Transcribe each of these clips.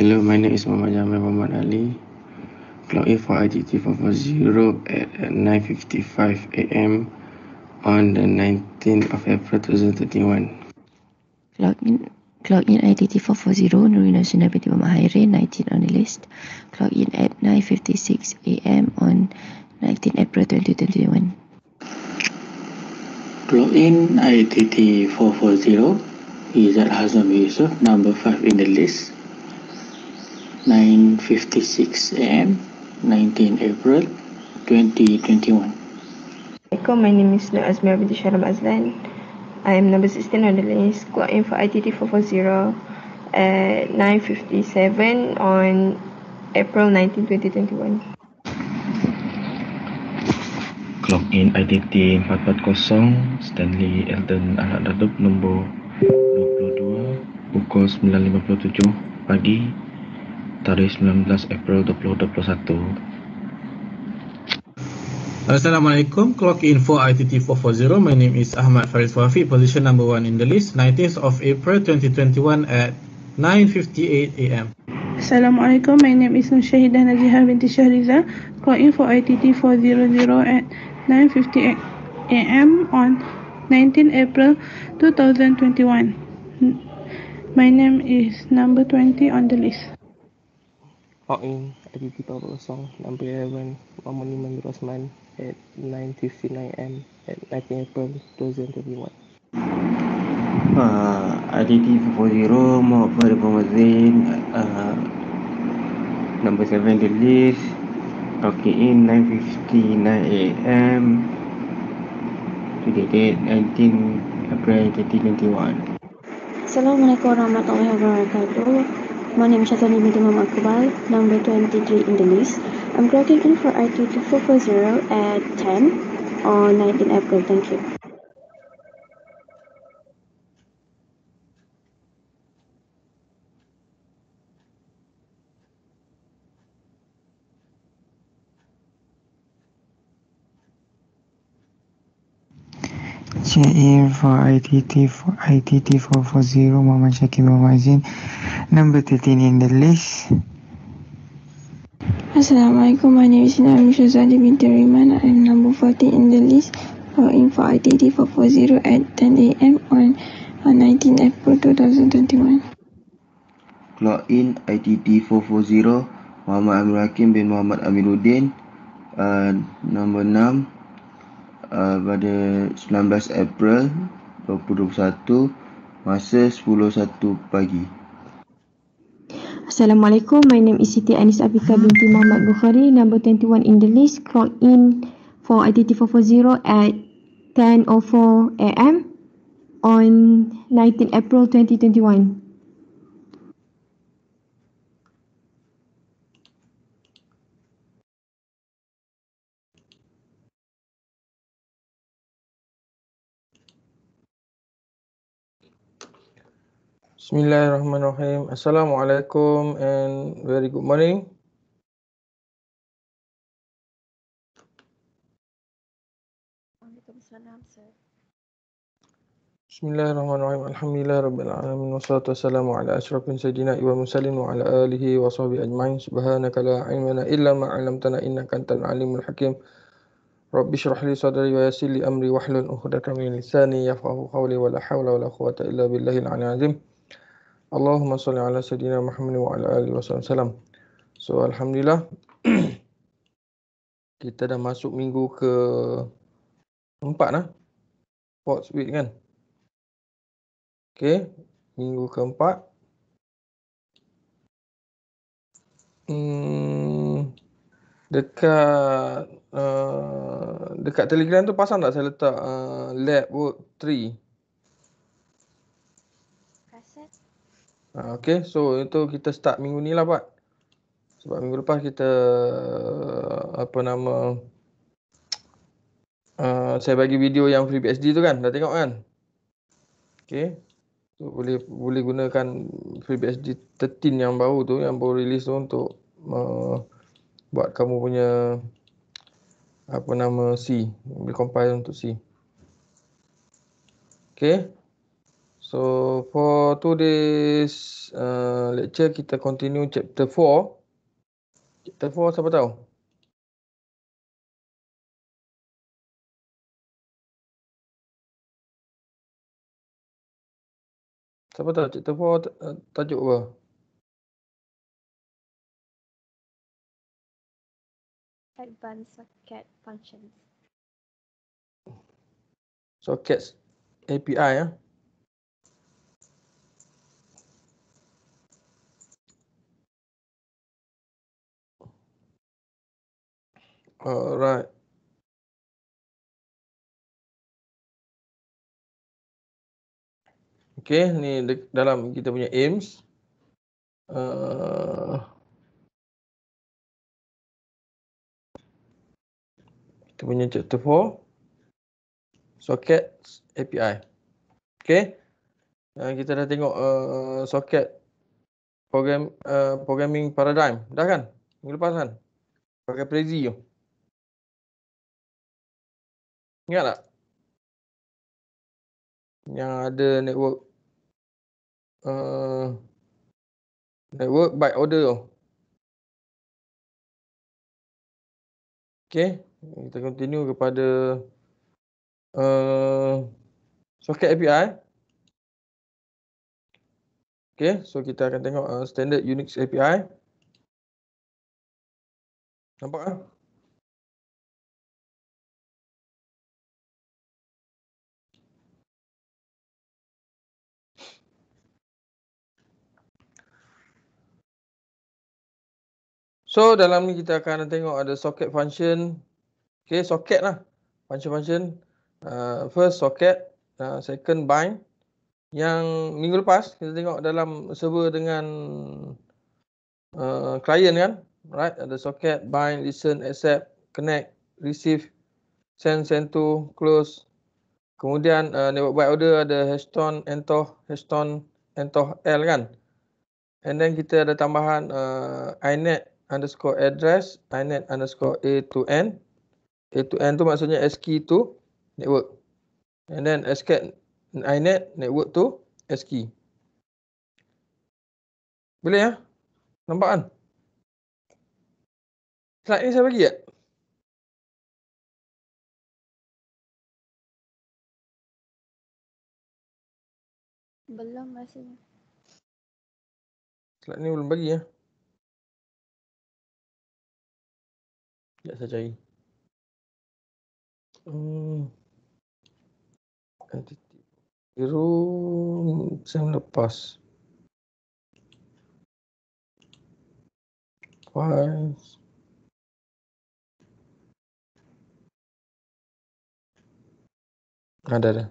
Hello, my name is Muhammad Jamil Muhammad Ali. Clock in for ITT 440 at 9.55 a.m. on the 19th of April 2031. Clock in, clock in ITT 440, Nurina Sunnah binti Muhammad Hairin, 19 on the list. Clock in at 9.56 a.m. on 19 April 2021. Clock in ITT 440, Izzat Hazam Yusuf, number 5 in the list. 9.56 a.m. 19 April 2021. Assalamualaikum, my name is Nur Azmir binti Sharam Azlan. I am number 16 on the list. Clock in for ITT 440 at 9.57 on April 19, 2021. Clock in ITT 440 Stanley Eldon Anak Datuk nombor 22 pukul 9.57 pagi tarikh 19 April 2021. Assalamualaikum. Clock in for ITT 440. My name is Ahmad Faris Wafi, position number one in the list, 19th of April 2021 at 9.58 a.m. Assalamualaikum. My name is Nur Shahidah Najihah binti Syahriza. Clock in for ITT 400 at 9.58 a.m. on 19 April 2021. My name is number 20 on the list. Clock in ITT 400 number 11 Muhammad Iman Rosman at 9.59 am at 19 April 2021. Uh, IDT 440, Muhammad Farid Pemazin, uh, number 7 the list, clocking in 9.59 a.m. Today date 19 April 2021. Assalamualaikum warahmatullahi wabarakatuh. My name is Shazani binti Muhammad Kubal, number 23 in the list. I'm clocking in for IT 2440 at 10 on 19 April. Thank you. Check in for ITT for ITT 440 Muhammad Syakir Muhammad number 13 in the list. Assalamualaikum. My name is Naim Shazali binti Riman. I am number 14 in the list. For in for ITT 440 at 10 a.m. on, on 19 April 2021. Clock in ITT 440 Muhammad Amir Hakim bin Muhammad Amiruddin uh, Nombor 6 uh, Pada 19 April 2021 Masa 10.01 pagi Assalamualaikum. My name is Siti Anis Afika binti Muhammad Bukhari, number 21 in the list. Clock in for ITT 440 at 10.04 am on 19 April 2021. Bismillahirrahmanirrahim. Assalamualaikum and very good morning. Bismillahirrahmanirrahim. Alhamdulillah rabbil alamin wassalatu wassalamu ala asyrafil sayyidina wa mursalin wa ala alihi wa sahbihi ajma'in. Subhanaka la ilma lana illa ma 'allamtana innaka antal alimul hakim. Rabbi shrah li sadri wa yassir li amri wahlul 'uqdatam min lisani yafqahu qawli wa la hawla wa la quwwata illa billahil 'aliyyil 'azim. Allahumma salli ala sayyidina Muhammad wa ala alihi wasallam. So alhamdulillah kita dah masuk minggu ke empat lah. Fourth week kan. Okay, minggu keempat. Hmm, dekat uh, dekat Telegram tu pasang tak saya letak uh, lab work 3. Uh, okay, so itu kita start minggu ni lah Pak. Sebab minggu lepas kita apa nama uh, saya bagi video yang FreeBSD tu kan, dah tengok kan? Okay. So, boleh boleh gunakan FreeBSD 13 yang baru tu yang baru release tu untuk uh, buat kamu punya apa nama C, boleh compile untuk C. Okay. So for today's uh, lecture kita continue chapter 4. Chapter 4 siapa tahu? Siapa tahu chapter 4 uh, tajuk apa? Advanced socket functions. Sockets API ya. Alright. Okay, ni dalam kita punya aims. Uh, kita punya chapter 4. Sockets API. Okay. Uh, kita dah tengok uh, socket program uh, programming paradigm. Dah kan? Minggu lepas kan? Pakai Prezi tu. Ingat tak? Yang ada network uh, network byte order tu. Okay, kita continue kepada uh, socket API. Okay, so kita akan tengok uh, standard Unix API. Nampak tak? So dalam ni kita akan tengok ada socket function. Okay, socket lah. Function-function. Uh, first socket, uh, second bind. Yang minggu lepas kita tengok dalam server dengan uh, client kan. Right, ada socket, bind, listen, accept, connect, receive, send, send to, close. Kemudian uh, network byte order ada hashton, entoh, hashton, entoh L kan. And then kita ada tambahan uh, inet underscore address inet underscore a to n. A to n tu maksudnya ASCII to network. And then ascat inet network to ASCII boleh ya? Nampak kan? Slide ni saya bagi tak? Belum rasanya slide ni belum bagi ya Sekejap saya cari. Hmm. Zero sem lepas. Five. Ada ada.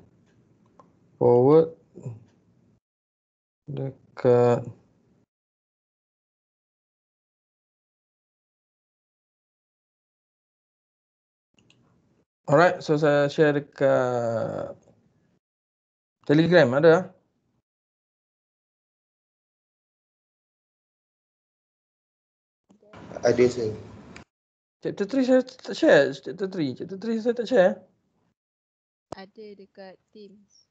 Forward. Dekat. Alright, so saya share dekat Telegram ada? Ada saya. Chapter 3 saya tak share. Chapter 3. Chapter 3 saya tak share. Ada dekat Teams.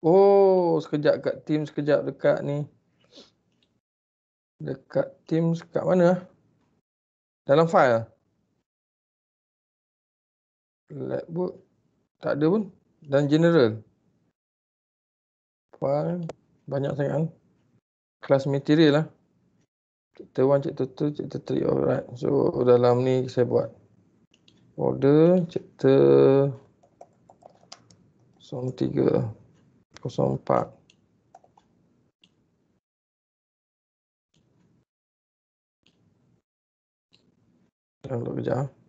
Oh, sekejap kat Teams, sekejap dekat ni. Dekat Teams kat mana? Dalam file? Labbook tak ada pun. Dan general. File banyak sangat kan? Kelas material lah. Chapter 1 chapter 2 chapter 3 alright. So dalam ni saya buat order. Chapter 03 04 Jangan lupa kejap.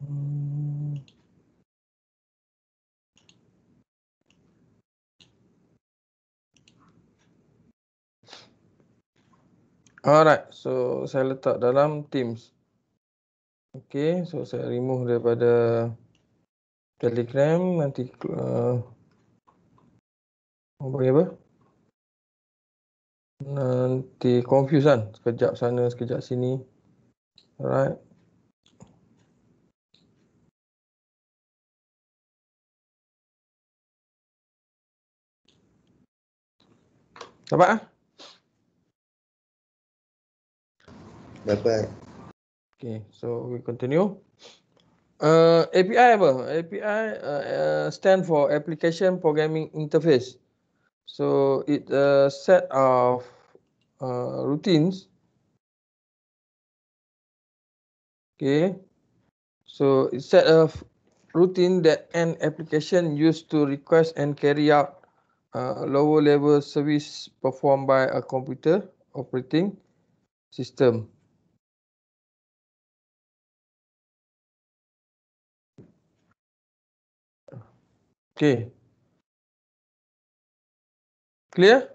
Hmm. Alright, so saya letak dalam Teams. Okay, so saya remove daripada Telegram nanti uh, panggil apa? Nanti confuse kan. Sekejap sana, sekejap sini. Alright. Dapat ah? Dapat. Okay, so we continue. Uh, API apa? API uh, uh, stand for Application Programming Interface. So it a set of uh, routines. Okay. So it set of routine that an application used to request and carry out uh, lower level service performed by a computer operating system. Okay. Clear?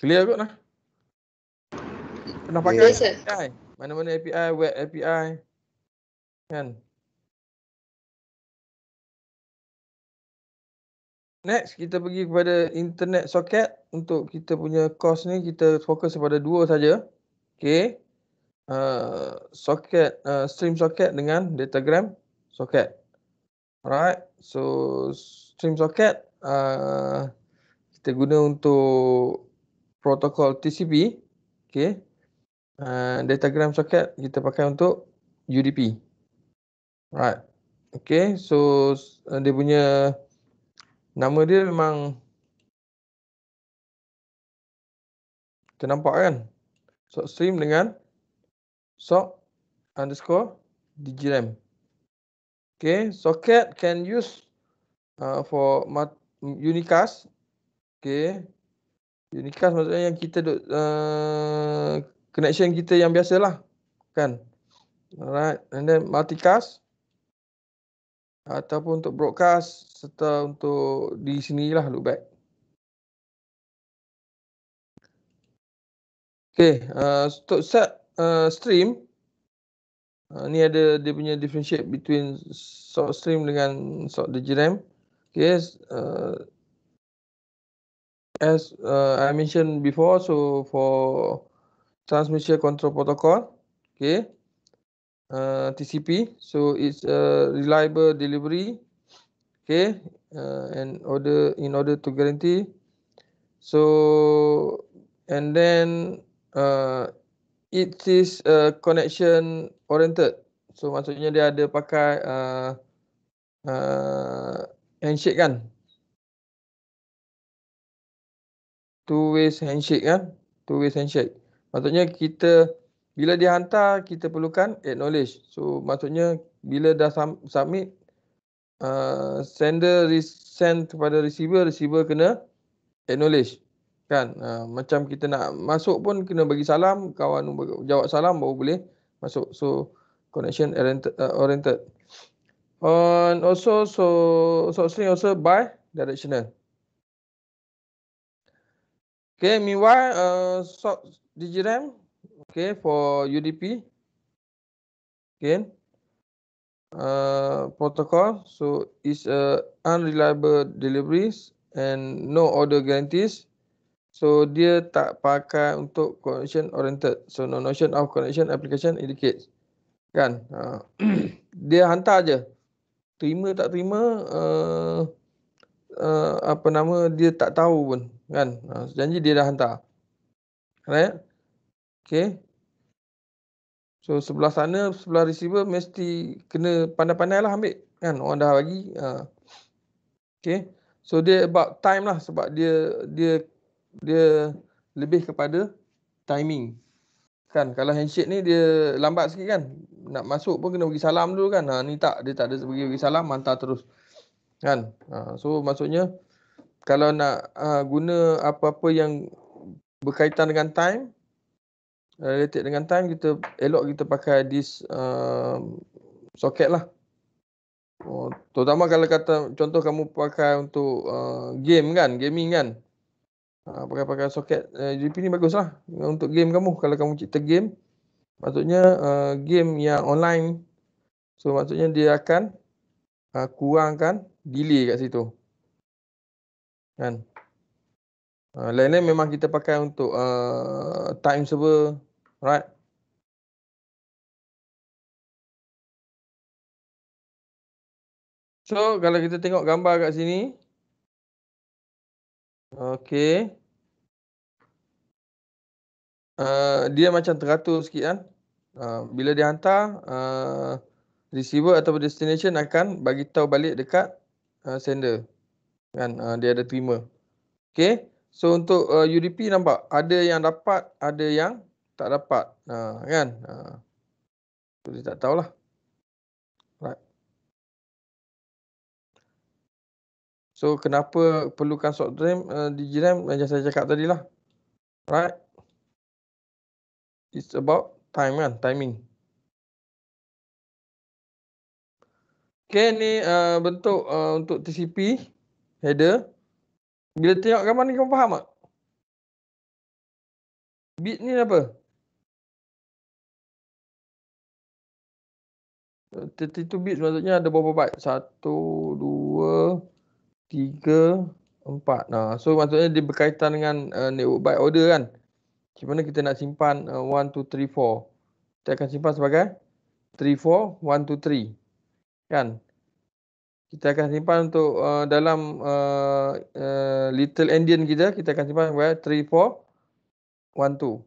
Clear kot lah. Pernah pakai sir. API? Mana-mana API, web API. Kan? Next, kita pergi kepada internet socket. Untuk kita punya course ni, kita fokus kepada dua saja. Okay. Uh, socket, uh, stream socket dengan datagram socket. Alright. So, stream socket uh, kita guna untuk protokol TCP. Okay. Uh, datagram socket kita pakai untuk UDP. Right. Okay. So, uh, dia punya nama dia memang kita nampak kan? So, stream dengan sock underscore digiram. Okay, socket can use uh, for unicast. Okay, unicast maksudnya yang kita uh, connection kita yang biasa lah, kan? Alright, and then multicast ataupun untuk broadcast serta untuk di sini lah loopback. Okay, uh, untuk set uh, stream uh, ni ada dia punya differentiate between short stream dengan short digiram. Okay, uh, as uh, I mentioned before, so for transmission control protocol, okay, uh, TCP, so it's a reliable delivery, okay, uh, and order in order to guarantee. So and then uh, it is a connection oriented. So maksudnya dia ada pakai uh, uh, handshake kan? Two ways handshake kan? Two ways handshake. Maksudnya kita bila dia hantar kita perlukan acknowledge. So maksudnya bila dah submit uh, sender send kepada receiver, receiver kena acknowledge kan uh, macam kita nak masuk pun kena bagi salam kawan jawab salam baru boleh masuk so connection oriented, uh, oriented. and also so so string also by directional okay meanwhile uh, so digiram okay for udp again uh, protocol so is a unreliable deliveries and no order guarantees So dia tak pakai untuk connection oriented. So no notion of connection application indicates. Kan? Uh, dia hantar je. Terima tak terima uh, uh, apa nama dia tak tahu pun. Kan? Uh, janji dia dah hantar. Right? Okay. So sebelah sana, sebelah receiver mesti kena pandai-pandai lah ambil. Kan? Orang dah bagi. Uh, okay. So dia about time lah sebab dia dia dia lebih kepada timing. Kan kalau handshake ni dia lambat sikit kan. Nak masuk pun kena bagi salam dulu kan. Ha ni tak dia tak ada bagi bagi salam hantar terus. Kan? Ha, so maksudnya kalau nak uh, guna apa-apa yang berkaitan dengan time related dengan time kita elok kita pakai this uh, socket lah. Oh, terutama kalau kata contoh kamu pakai untuk uh, game kan, gaming kan. Pakai-pakai soket uh, eh, UDP ni bagus lah untuk game kamu. Kalau kamu cipta game, maksudnya uh, game yang online. So maksudnya dia akan uh, kurangkan delay kat situ. Kan? Uh, lain-lain memang kita pakai untuk uh, time server, right? So, kalau kita tengok gambar kat sini. Okay. Uh, dia macam teratur sikit kan. Uh, bila dia hantar, uh, receiver atau destination akan bagi tahu balik dekat uh, sender. Kan, uh, dia ada timer. Okay. So, untuk uh, UDP nampak ada yang dapat, ada yang tak dapat. Uh, kan. Uh, so, dia tak tahulah. Right. So kenapa perlukan short RAM uh, di RAM macam saya cakap tadi lah. Right. It's about time kan, timing. Okay ni uh, bentuk uh, untuk TCP header. Bila tengok gambar ni kau faham tak? Bit ni apa? 32 bit maksudnya ada berapa byte? 1, 2, tiga, empat. Nah, so maksudnya dia berkaitan dengan uh, network byte order kan. Macam mana kita nak simpan uh, one, two, three, four. Kita akan simpan sebagai three, four, one, two, three. Kan? Kita akan simpan untuk uh, dalam uh, uh, little endian kita, kita akan simpan sebagai three, four, one, two.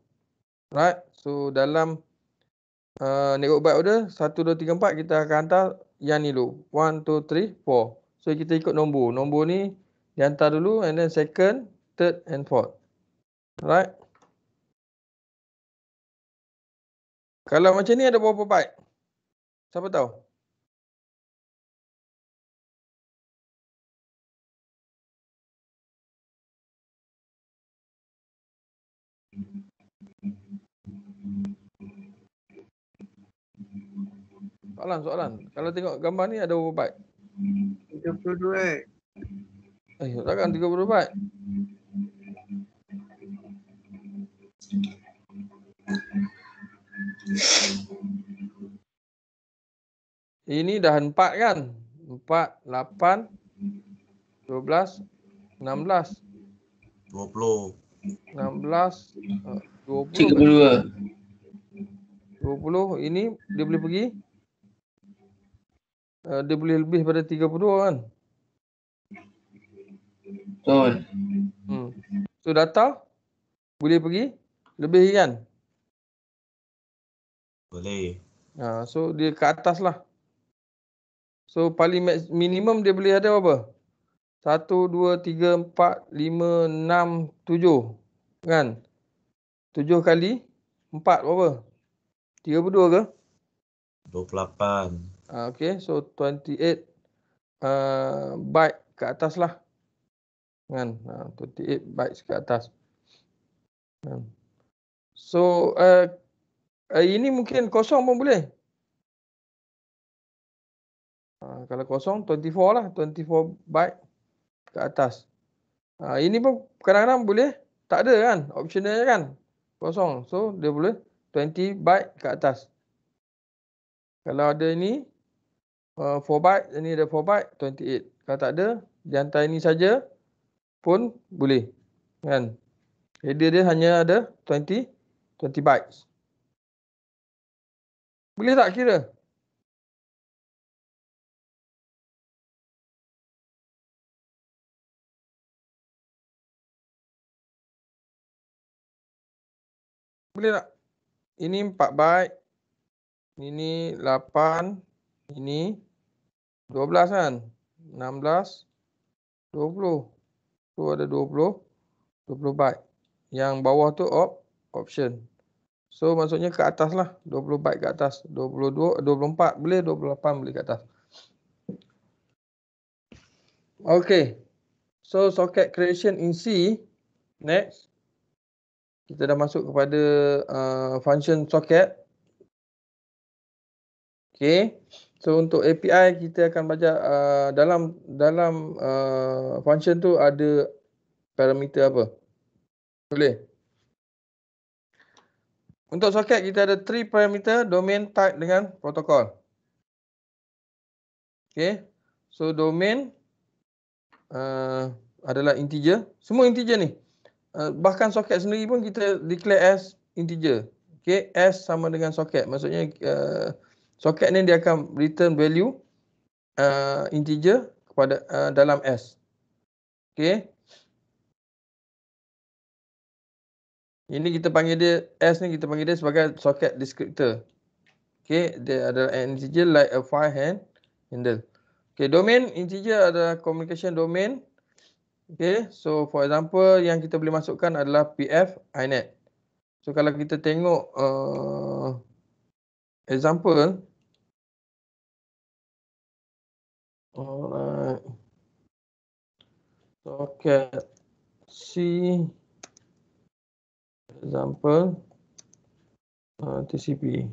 Right? So dalam uh, network byte order, satu, dua, tiga, empat, kita akan hantar yang ni dulu. One, two, three, four. So kita ikut nombor. Nombor ni dihantar dulu and then second, third and fourth. Right? Kalau macam ni ada berapa byte? Siapa tahu? Soalan, soalan. Kalau tengok gambar ni ada berapa byte? 32. Eh, takkan 30 byte? Ini dah 4 kan? 4, 8, 12, 16. 20. 16, 20. 32. 20, ini dia boleh pergi uh, dia boleh lebih pada 32 kan? Betul. Hmm. So data boleh pergi lebih kan? Boleh. Ha, so dia ke atas lah. So paling minimum dia boleh ada apa? 1, 2, 3, 4, 5, 6, 7. Kan? 7 kali 4 berapa? 32 ke? 28. Uh, okay, so 28 uh, byte ke atas lah. Kan? Uh, 28 bytes ke atas. Uh. So, uh, uh, ini mungkin kosong pun boleh. Uh, kalau kosong, 24 lah. 24 byte ke atas. Uh, ini pun kadang-kadang boleh. Tak ada kan? Optional kan? Kosong. So, dia boleh 20 byte ke atas. Kalau ada ini, uh, 4 byte, ini ada 4 byte, 28. Kalau tak ada, dihantar ini saja pun boleh. Kan? Header dia hanya ada 20, 20 bytes. Boleh tak kira? Boleh tak? Ini 4 byte. Ini 8. Ini 12 kan? 16. 20. Tu ada 20. 20 byte. Yang bawah tu op, option. So maksudnya ke atas lah. 20 byte ke atas. 22, 24 boleh. 28 boleh ke atas. Okay. So socket creation in C. Next. Kita dah masuk kepada uh, function socket. Okay. So untuk API kita akan baca uh, dalam dalam uh, function tu ada parameter apa? Boleh. Untuk socket kita ada three parameter domain type dengan protokol. Okay. So domain uh, adalah integer. Semua integer ni. Uh, bahkan soket sendiri pun kita declare as integer. Okay, S sama dengan soket. Maksudnya uh, soket ni dia akan return value uh, integer kepada uh, dalam S. Okay. Ini kita panggil dia S ni kita panggil dia sebagai socket descriptor. Okay, dia adalah integer like a file hand handle. Okay, domain integer adalah communication domain. Okay, so for example yang kita boleh masukkan adalah PF inet. So kalau kita tengok uh, example Alright. Socket C example uh, TCP.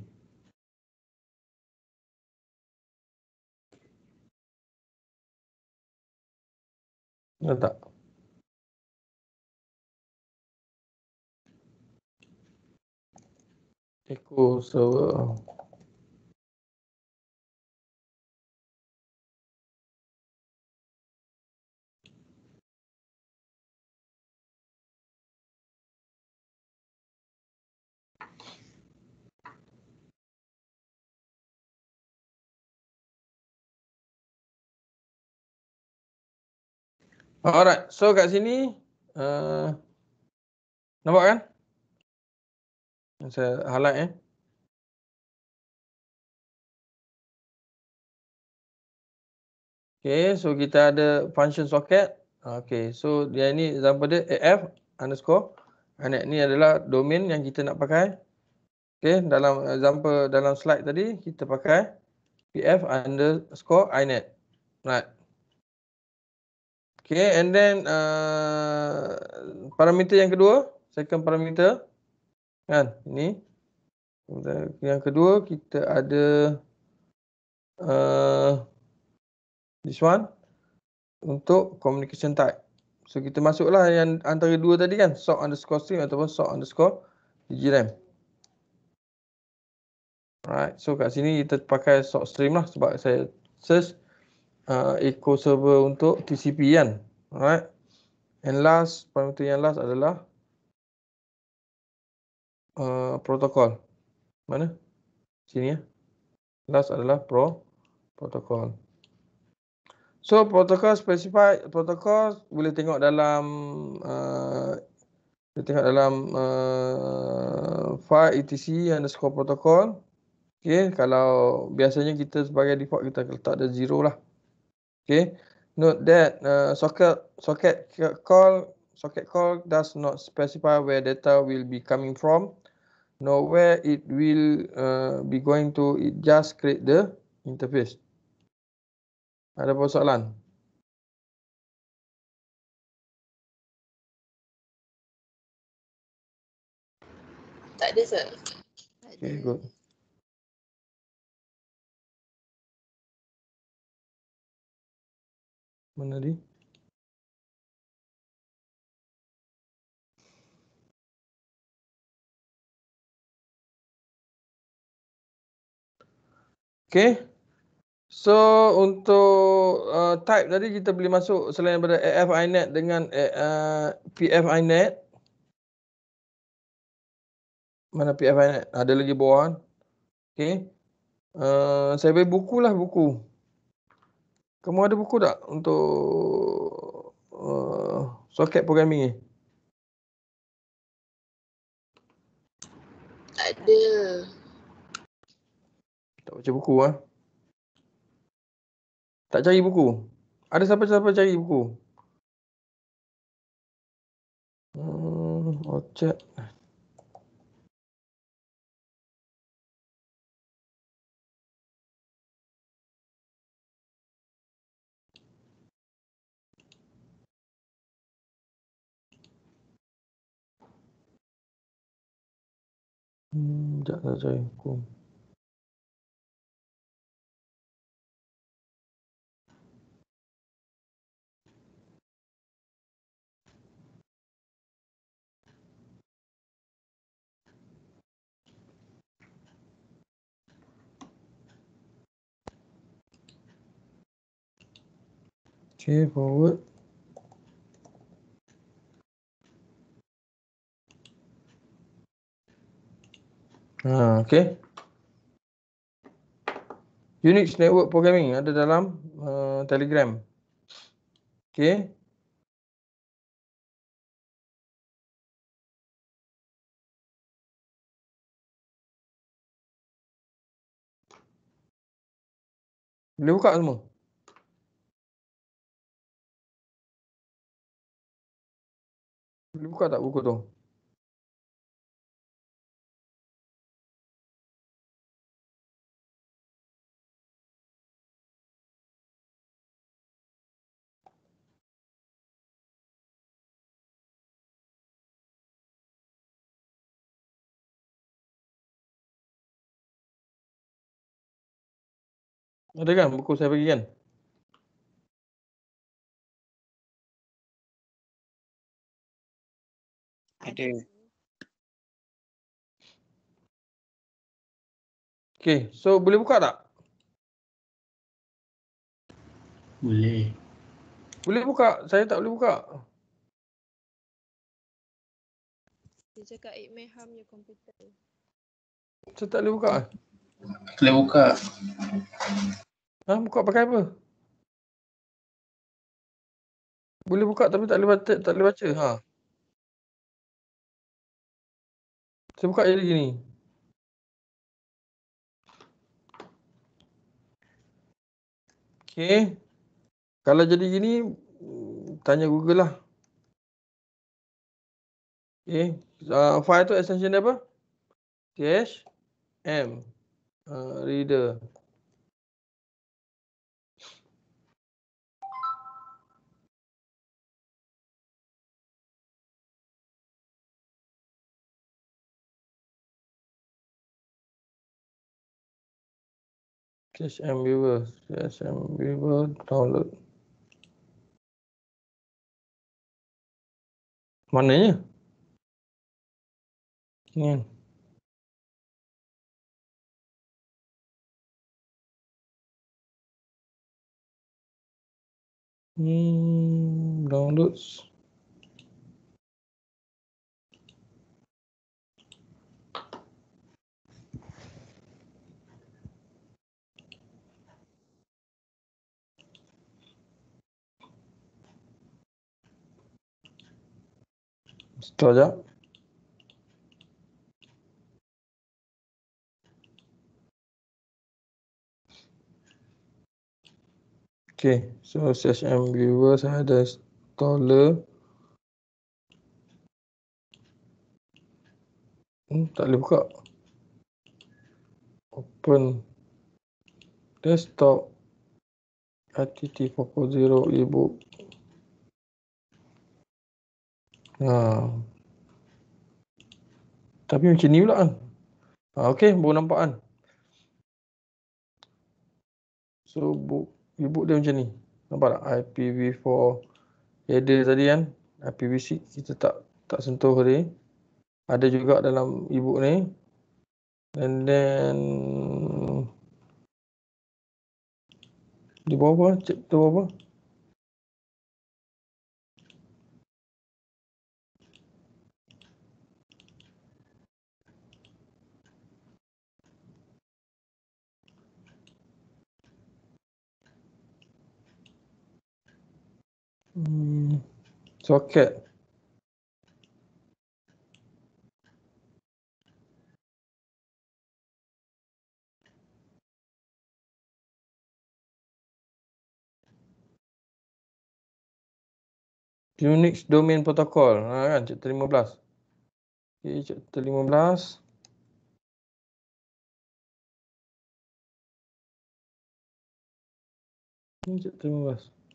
Ya tak? Echo server. Alright, so kat sini uh, nampak kan? Saya highlight eh. Okay, so kita ada function socket. Okay, so dia ni example dia AF underscore. Anak ni adalah domain yang kita nak pakai. Okay, dalam example dalam slide tadi kita pakai PF underscore inet. Right. Okay, and then uh, parameter yang kedua, second parameter, kan, ini. Yang kedua, kita ada uh, this one untuk communication type. So, kita masuklah yang antara dua tadi kan, sock underscore stream ataupun sock underscore digiram. Alright, so kat sini kita pakai sock stream lah sebab saya search uh, echo server untuk TCP kan. Alright. And last, parameter yang last adalah uh, protokol. Mana? Sini ya. Last adalah pro protokol. So protokol specify protokol boleh tengok dalam uh, boleh tengok dalam uh, file etc underscore protokol. Okay, kalau biasanya kita sebagai default kita letak ada zero lah. Okay, note that uh, socket socket call socket call does not specify where data will be coming from, nor where it will uh, be going to. It just create the interface. Ada apa soalan? Tak ada sir. Okay, good. Mana dia? Okay. So untuk uh, type tadi kita boleh masuk selain daripada AF inet dengan uh, PF inet. Mana PF inet? Ada lagi bawah kan? Okay. Uh, saya beri buku lah buku. Kamu ada buku tak untuk uh, soket programming ni? Ada. Tak baca buku ah. Tak cari buku. Ada siapa-siapa cari buku? Hmm, Orchard. لا لا Okay, forward. Ha, okay. Unix Network Programming ada dalam uh, Telegram. Okay. Boleh buka semua? Boleh buka tak buku tu? Ada kan buku saya bagi kan? Ada. Okay, so boleh buka tak? Boleh. Boleh buka, saya tak boleh buka. Dia cakap it may harm your computer. Saya tak boleh buka. Boleh buka. Ha, buka pakai apa? Boleh buka tapi tak boleh baca, tak boleh baca. Ha. Saya buka jadi gini. Okay. Kalau jadi gini, tanya Google lah. Okay. Uh, file tu extension dia apa? Cache M. Uh, reader. Cache M viewer. Cache M viewer download. Mananya? Ni kan? Hmm, downloads. Stop jap. Okay, so CSM viewer saya ada installer. Hmm, tak boleh buka. Open desktop ITT 440 ebook. Ha. Tapi macam ni pula kan. Ha, okay, baru nampak kan. So, book, ebook dia macam ni. Nampak tak? IPv4 header tadi kan. IPv6 kita tak tak sentuh tadi. Ada juga dalam ebook ni. And then di bawah apa? Tu apa? Socket. Unix Domain Protocol. Ha, kan, chapter 15. Okay, chapter 15. Ini chapter 15.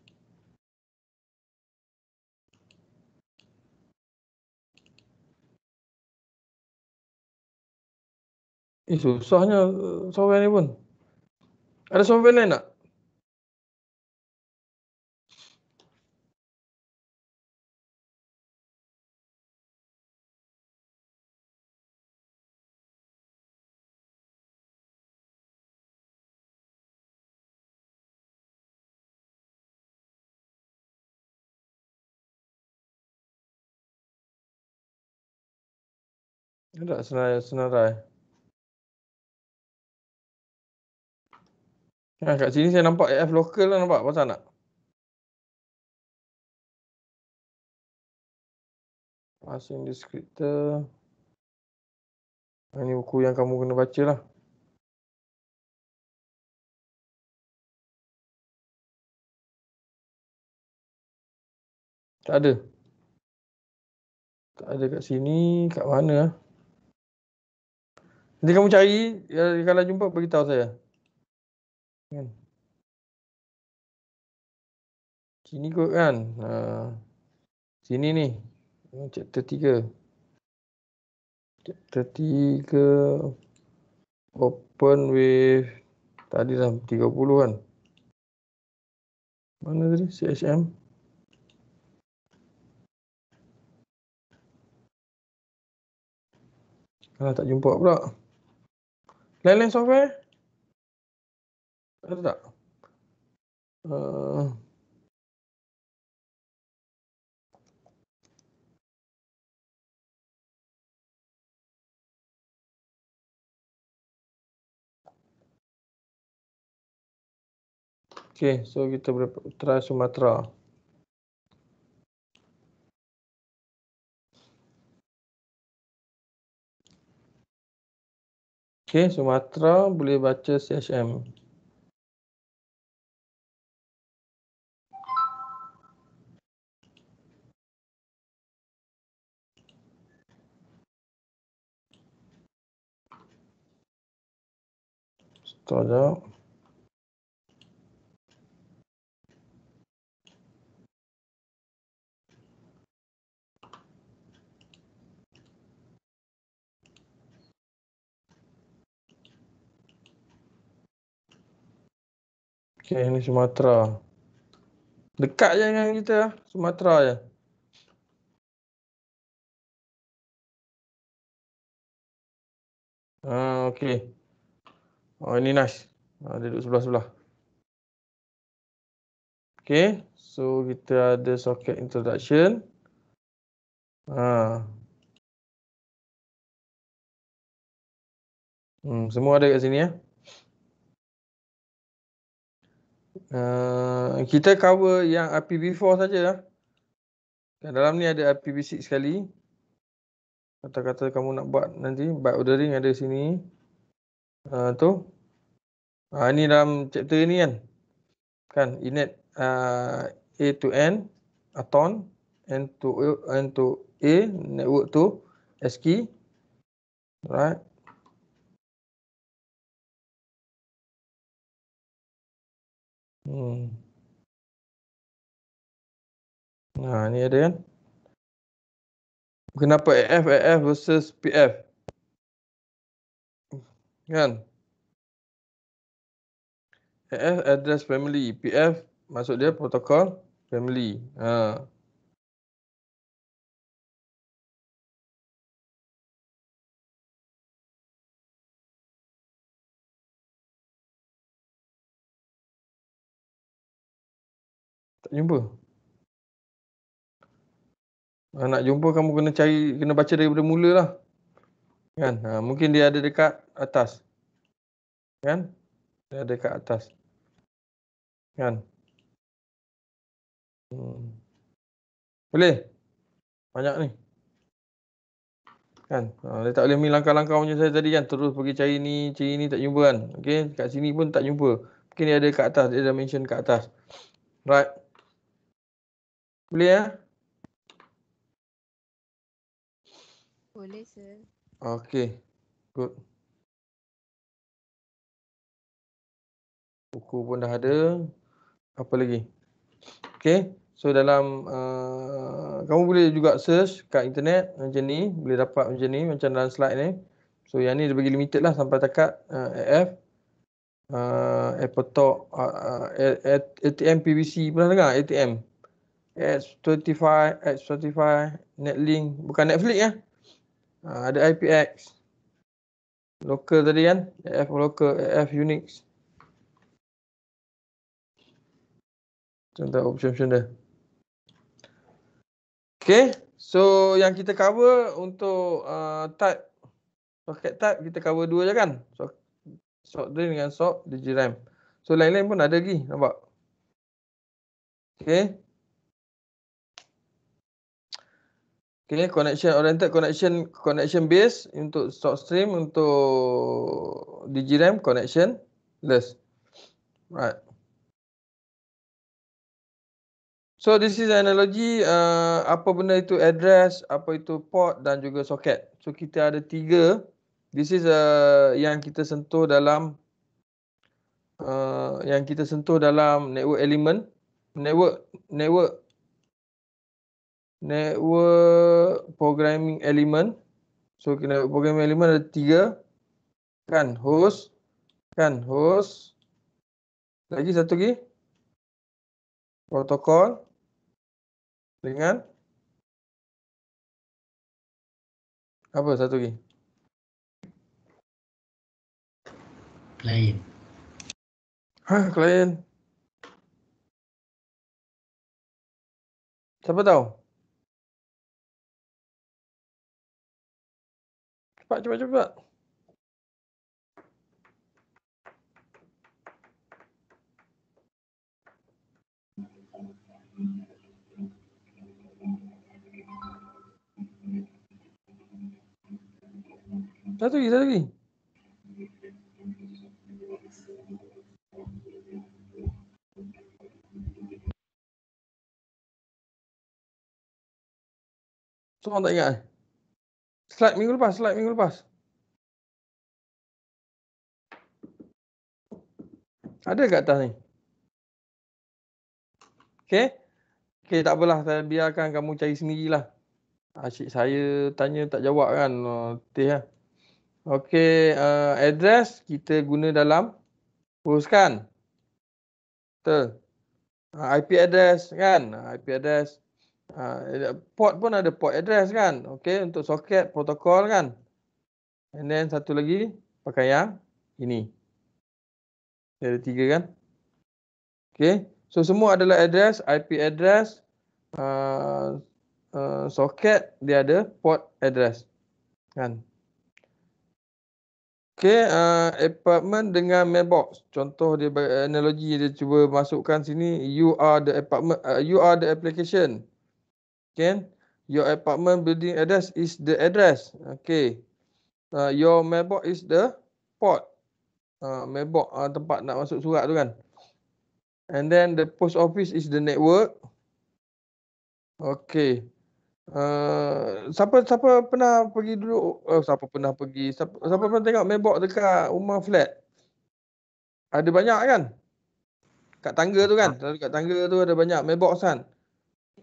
Eh, susahnya uh, software ni pun. Ada software lain tak? Tidak senarai, senarai. Ha, kat sini saya nampak AF local lah nampak pasal tak? Passing descriptor. Ini buku yang kamu kena baca lah. Tak ada. Tak ada kat sini. Kat mana lah? Nanti kamu cari. Ya, kalau jumpa beritahu saya. Kan? Sini kot kan. Ha. Sini ni. Chapter 3. Chapter 3. Open with. Tadi dah 30 kan. Mana tadi? CHM. Kalau tak jumpa pula. Lain-lain software? Ada tak? Uh, Okay, so kita try Sumatera. Okay, Sumatera boleh baca CHM. Jap. Okay, ni Sumatera. Dekat je dengan kita, Sumatera je. Ah, okay. Oh, ini nice. Ah, dia duduk sebelah-sebelah. Okay, so kita ada socket introduction. Ah. Hmm, semua ada kat sini ya. Uh, kita cover yang IPv4 saja lah. Dalam ni ada IPv6 sekali. Kata-kata kamu nak buat nanti, byte ordering ada sini. Uh, tu. Uh, ni dalam chapter ni kan. Kan, inet uh, A to N, Aton, N to N to A, network tu, ASCII. Right. Hmm. Nah, ni ada kan? Kenapa AF, AF versus PF? Kan? AF address family, PF maksud dia protokol family. Ha. Tak jumpa. Ha, nak jumpa kamu kena cari, kena baca daripada mula lah. Kan? Ha, mungkin dia ada dekat atas. Kan? Dia ada dekat atas. Kan? Hmm. Boleh? Banyak ni. Kan? Ha, dia tak boleh ambil langkah-langkah macam saya tadi kan. Terus pergi cari ni, cari ni tak jumpa kan. Okay? Kat sini pun tak jumpa. Mungkin dia ada dekat atas. Dia dah mention kat atas. Right. Boleh ya? Boleh, sir. Okay. Good. Buku pun dah ada. Apa lagi? Okay. So dalam uh, kamu boleh juga search kat internet macam ni. Boleh dapat macam ni. Macam dalam slide ni. So yang ni dia bagi limited lah sampai takat uh, AF. Uh, Apple Talk. Uh, uh, ATM PVC. Pernah dengar ATM? X25, X25, Netlink, bukan Netflix ya. Ha, ada IPX. Local tadi kan, AF local, AF Unix. Contoh option-option dia. Okay, so yang kita cover untuk uh, type Socket type kita cover dua je kan? So, sock drain dengan sock DigiRAM. So lain-lain pun ada lagi, nampak? Okay. Okay, connection oriented connection connection base untuk sock stream untuk DigiRAM connection less. Right. So this is analogy uh, apa benda itu address, apa itu port dan juga socket. So kita ada tiga. This is uh, yang kita sentuh dalam uh, yang kita sentuh dalam network element, network network network programming element. So network programming element ada tiga kan host kan host lagi satu lagi protokol dengan apa satu lagi? Klien. Ha, klien. Siapa tahu? 叭叽叭叽叭。在这里，在这里。做么的？Slide minggu lepas, slide minggu lepas. Ada kat atas ni? Okay. Okay, tak apalah. Saya biarkan kamu cari sendirilah. Asyik saya tanya tak jawab kan. Lah. Okay, uh, address kita guna dalam host kan? Betul. Uh, IP address kan? Uh, IP address. Uh, port pun ada port address kan? Okay, untuk socket, protokol kan? And then satu lagi pakai yang ini. Ada tiga kan? Okay, so semua adalah address, IP address, uh, uh, socket, dia ada port address. Kan? Okay, uh, apartment dengan mailbox. Contoh dia analogi dia cuba masukkan sini. You are the apartment, uh, you are the application. Okay, your apartment building address is the address. Okay, uh, your mailbox is the port. Uh, mailbox uh, tempat nak masuk surat tu kan. And then the post office is the network. Okay. Uh, siapa siapa pernah pergi dulu oh, siapa pernah pergi siapa, siapa pernah tengok mailbox dekat rumah flat ada banyak kan kat tangga tu kan Selalu kat tangga tu ada banyak mailbox kan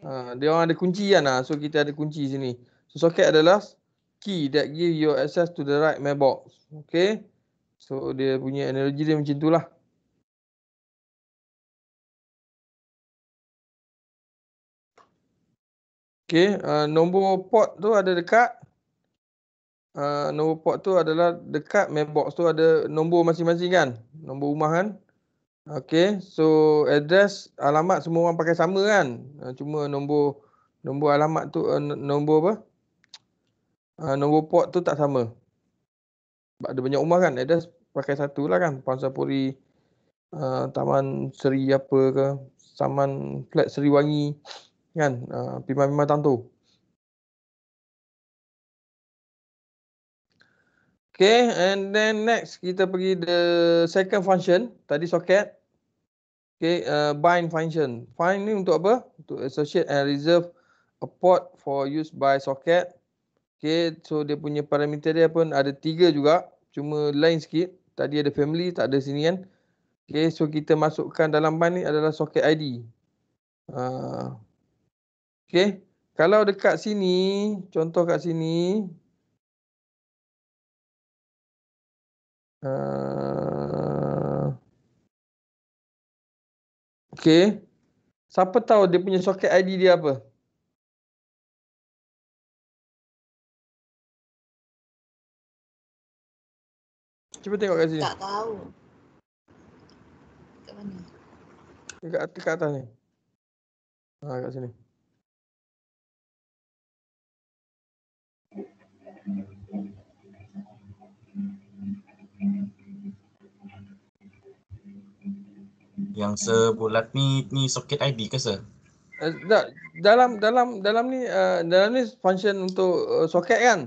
uh, dia orang ada kunci kan? Uh. so kita ada kunci sini. So socket adalah key that give you access to the right mailbox. Okay? So dia punya analogi dia macam itulah Okay, uh, nombor port tu ada dekat. Uh, nombor port tu adalah dekat mailbox tu ada nombor masing-masing kan? Nombor rumah kan Okay, so address alamat semua orang pakai sama kan? Uh, cuma nombor nombor alamat tu uh, nombor apa? Uh, nombor port tu tak sama. Sebab ada banyak rumah kan address pakai satu lah kan? Pansapuri uh, Taman Seri apa ke? Saman Flat Seri Wangi kan pimam-pimam tantu Okay, and then next kita pergi the second function. Tadi socket. Okay, uh, bind function. Find ni untuk apa? Untuk associate and reserve a port for use by socket. Okay, so dia punya parameter dia pun ada tiga juga. Cuma lain sikit. Tadi ada family, tak ada sini kan. Okay, so kita masukkan dalam bind ni adalah socket ID. Uh, Okay. Kalau dekat sini, contoh kat sini. Uh, okay. Siapa tahu dia punya socket ID dia apa? Cuba tengok kat sini. Tak tahu. Kat mana? Dekat, dekat atas ni. Ha, kat sini. Yang sebulat ni ni soket ID ke sir? Uh, da, dalam dalam dalam ni uh, dalam ni function untuk uh, soket kan?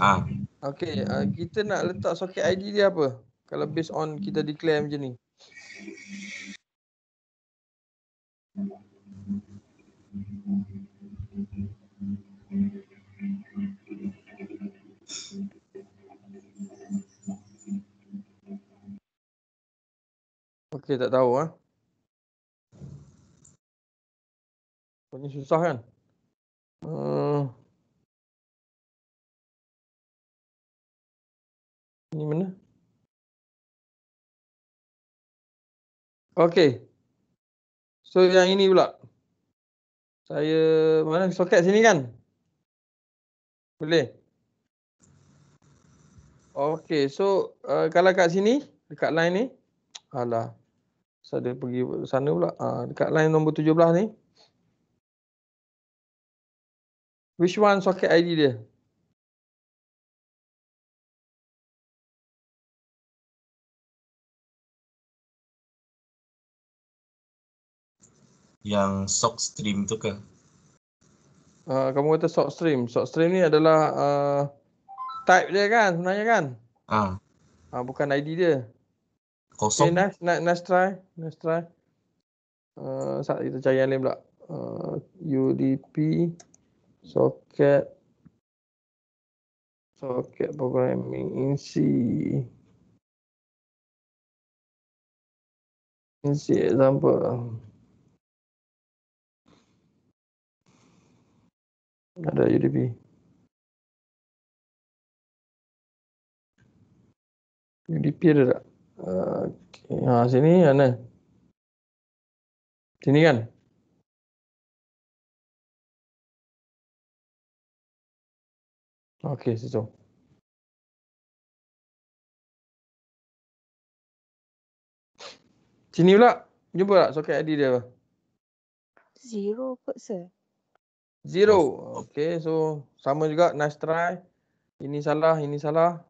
Ah. Okey, uh, kita nak letak soket ID dia apa? Kalau based on kita declare macam ni. Okey, tak tahu ah. Ini susah kan? Uh, ini mana? Okey. So yang ini pula. Saya mana soket sini kan? Boleh. Okey, so uh, kalau kat sini dekat line ni alah saya pergi sana pula. Uh, dekat line nombor 17 ni. Which one socket ID dia? Yang sock stream tu ke? Uh, kamu kata sock stream. Sock stream ni adalah uh, type dia kan sebenarnya kan? Ah. Uh, bukan ID dia. Kosong. Okay, next, next, try. Next try. Uh, kita cari yang lain pula. Uh, UDP socket socket programming in C. In C example. Ada UDP. UDP ada tak? Uh, okay. Ha, sini mana? Sini kan? Okey, situ. Sini pula. Jumpa tak soket ID dia apa? Zero kot sir. Zero. Okey, so sama juga. Nice try. Ini salah, ini salah.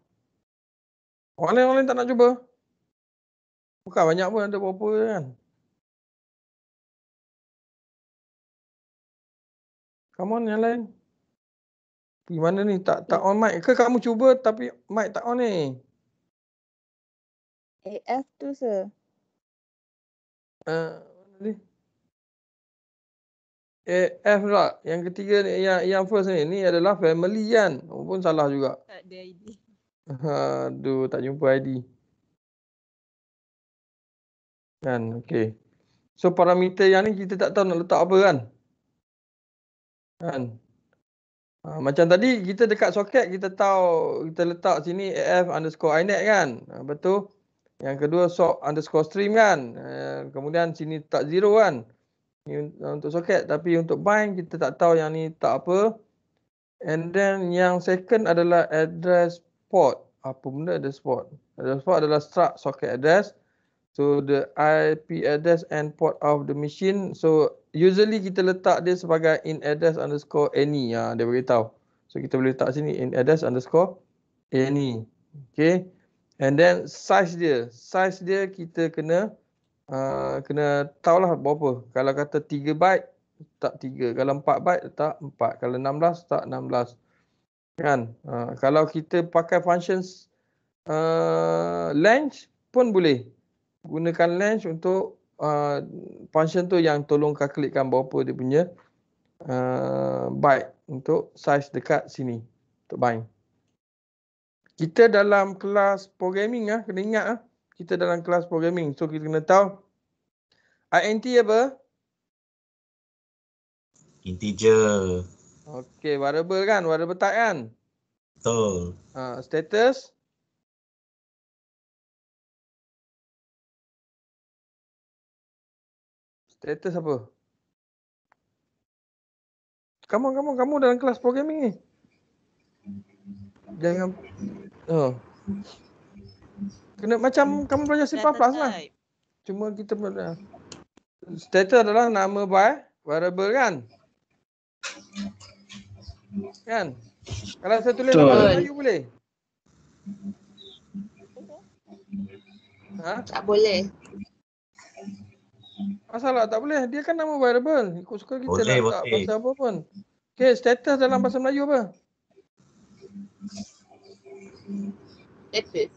Orang lain, orang lain tak nak cuba. Bukan banyak pun ada berapa kan. Come on yang lain. Pergi mana ni? Tak tak on mic ke kamu cuba tapi mic tak on ni? AF tu sir. Uh, mana ni? AF pula. Yang ketiga ni, yang, yang first ni. Ni adalah family kan. Pun salah juga. Tak ada ID. Aduh, tak jumpa ID. Kan, okey. So parameter yang ni kita tak tahu nak letak apa kan? Kan? Ha, macam tadi kita dekat soket kita tahu kita letak sini AF underscore inet kan? Ha, betul? Yang kedua sock underscore stream kan? Ha, kemudian sini tak zero kan? Ini untuk soket tapi untuk bind kita tak tahu yang ni tak apa. And then yang second adalah address port. Apa benda address port? Address port adalah struct socket address. So the IP address and port of the machine. So usually kita letak dia sebagai in address underscore any. Ha, dia beritahu. So kita boleh letak sini in address underscore any. Okay. And then size dia. Size dia kita kena uh, kena tahulah berapa. Kalau kata 3 byte tak 3. Kalau 4 byte tak 4. Kalau 16 tak 16. Kan? Uh, kalau kita pakai functions uh, length pun boleh gunakan lens untuk uh, function tu yang tolong kalkulatekan berapa dia punya uh, byte untuk size dekat sini untuk bind. Kita dalam kelas programming ah kena ingat ah kita dalam kelas programming so kita kena tahu int apa? Integer. Okey, variable kan, variable type kan? Betul. Uh, status Status apa? Kamu kamu kamu dalam kelas programming ni. Jangan oh. Kena macam kamu belajar C++ lah. Cuma kita belajar. Status adalah nama by variable kan? Kan? Kalau saya tulis nama Melayu boleh? Ha? Tak boleh. Masalah tak boleh. Dia kan nama variable. Ikut suka kita Boleh, nak tak boleh. bahasa apa pun. Okay, status dalam bahasa Melayu apa? Status.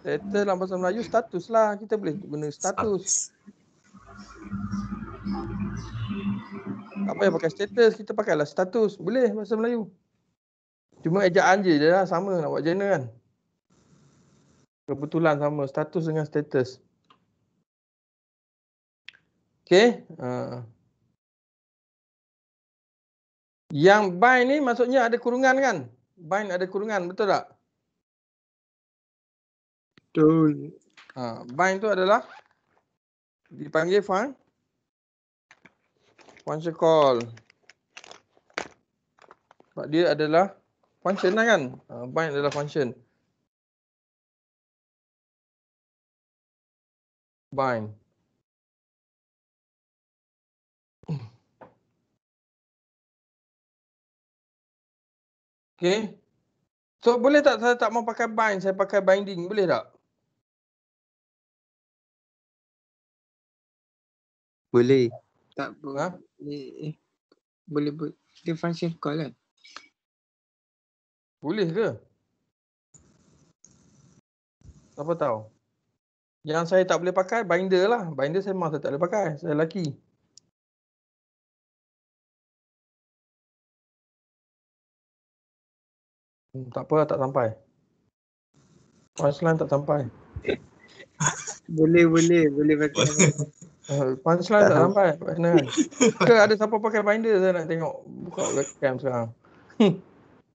Status dalam bahasa Melayu status lah. Kita boleh guna status. Tak payah pakai status. Kita pakailah status. Boleh bahasa Melayu. Cuma ejaan je dia lah. Sama nak buat genre kan. Kebetulan sama. Status dengan status. Okay. Uh. Yang bind ni maksudnya ada kurungan kan? Bind ada kurungan. Betul tak? Betul. Ha, bind tu adalah dipanggil fun function call. Sebab dia adalah function lah kan? Ha, bind adalah function. Bind. Okay. So boleh tak saya tak mau pakai bind, saya pakai binding, boleh tak? Boleh. Tak Ha? boleh. Eh, boleh boleh. Dia function call kan? Boleh ke? Siapa tahu? Yang saya tak boleh pakai binder lah. Binder saya memang saya tak boleh pakai. Saya lelaki. Hmm, tak apa tak sampai. Punchline tak sampai. Boleh boleh. Boleh pakai. Uh, punchline tak sampai. Mana kan? Ke ada siapa pakai binder saya nak tengok. Buka webcam sekarang.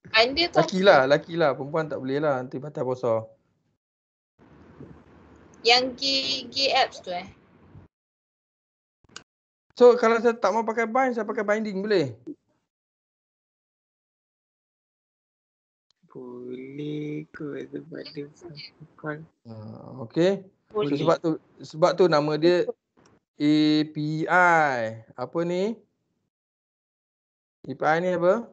Binder tu Laki lah, laki lah. Perempuan tak boleh lah. Nanti batal puasa. yang G, G apps tu eh. So kalau saya tak mau pakai bind, saya pakai binding boleh? Boleh ke sebab dia call. Uh, okay. So, Boleh. sebab tu sebab tu nama dia API. Apa ni? API ni apa?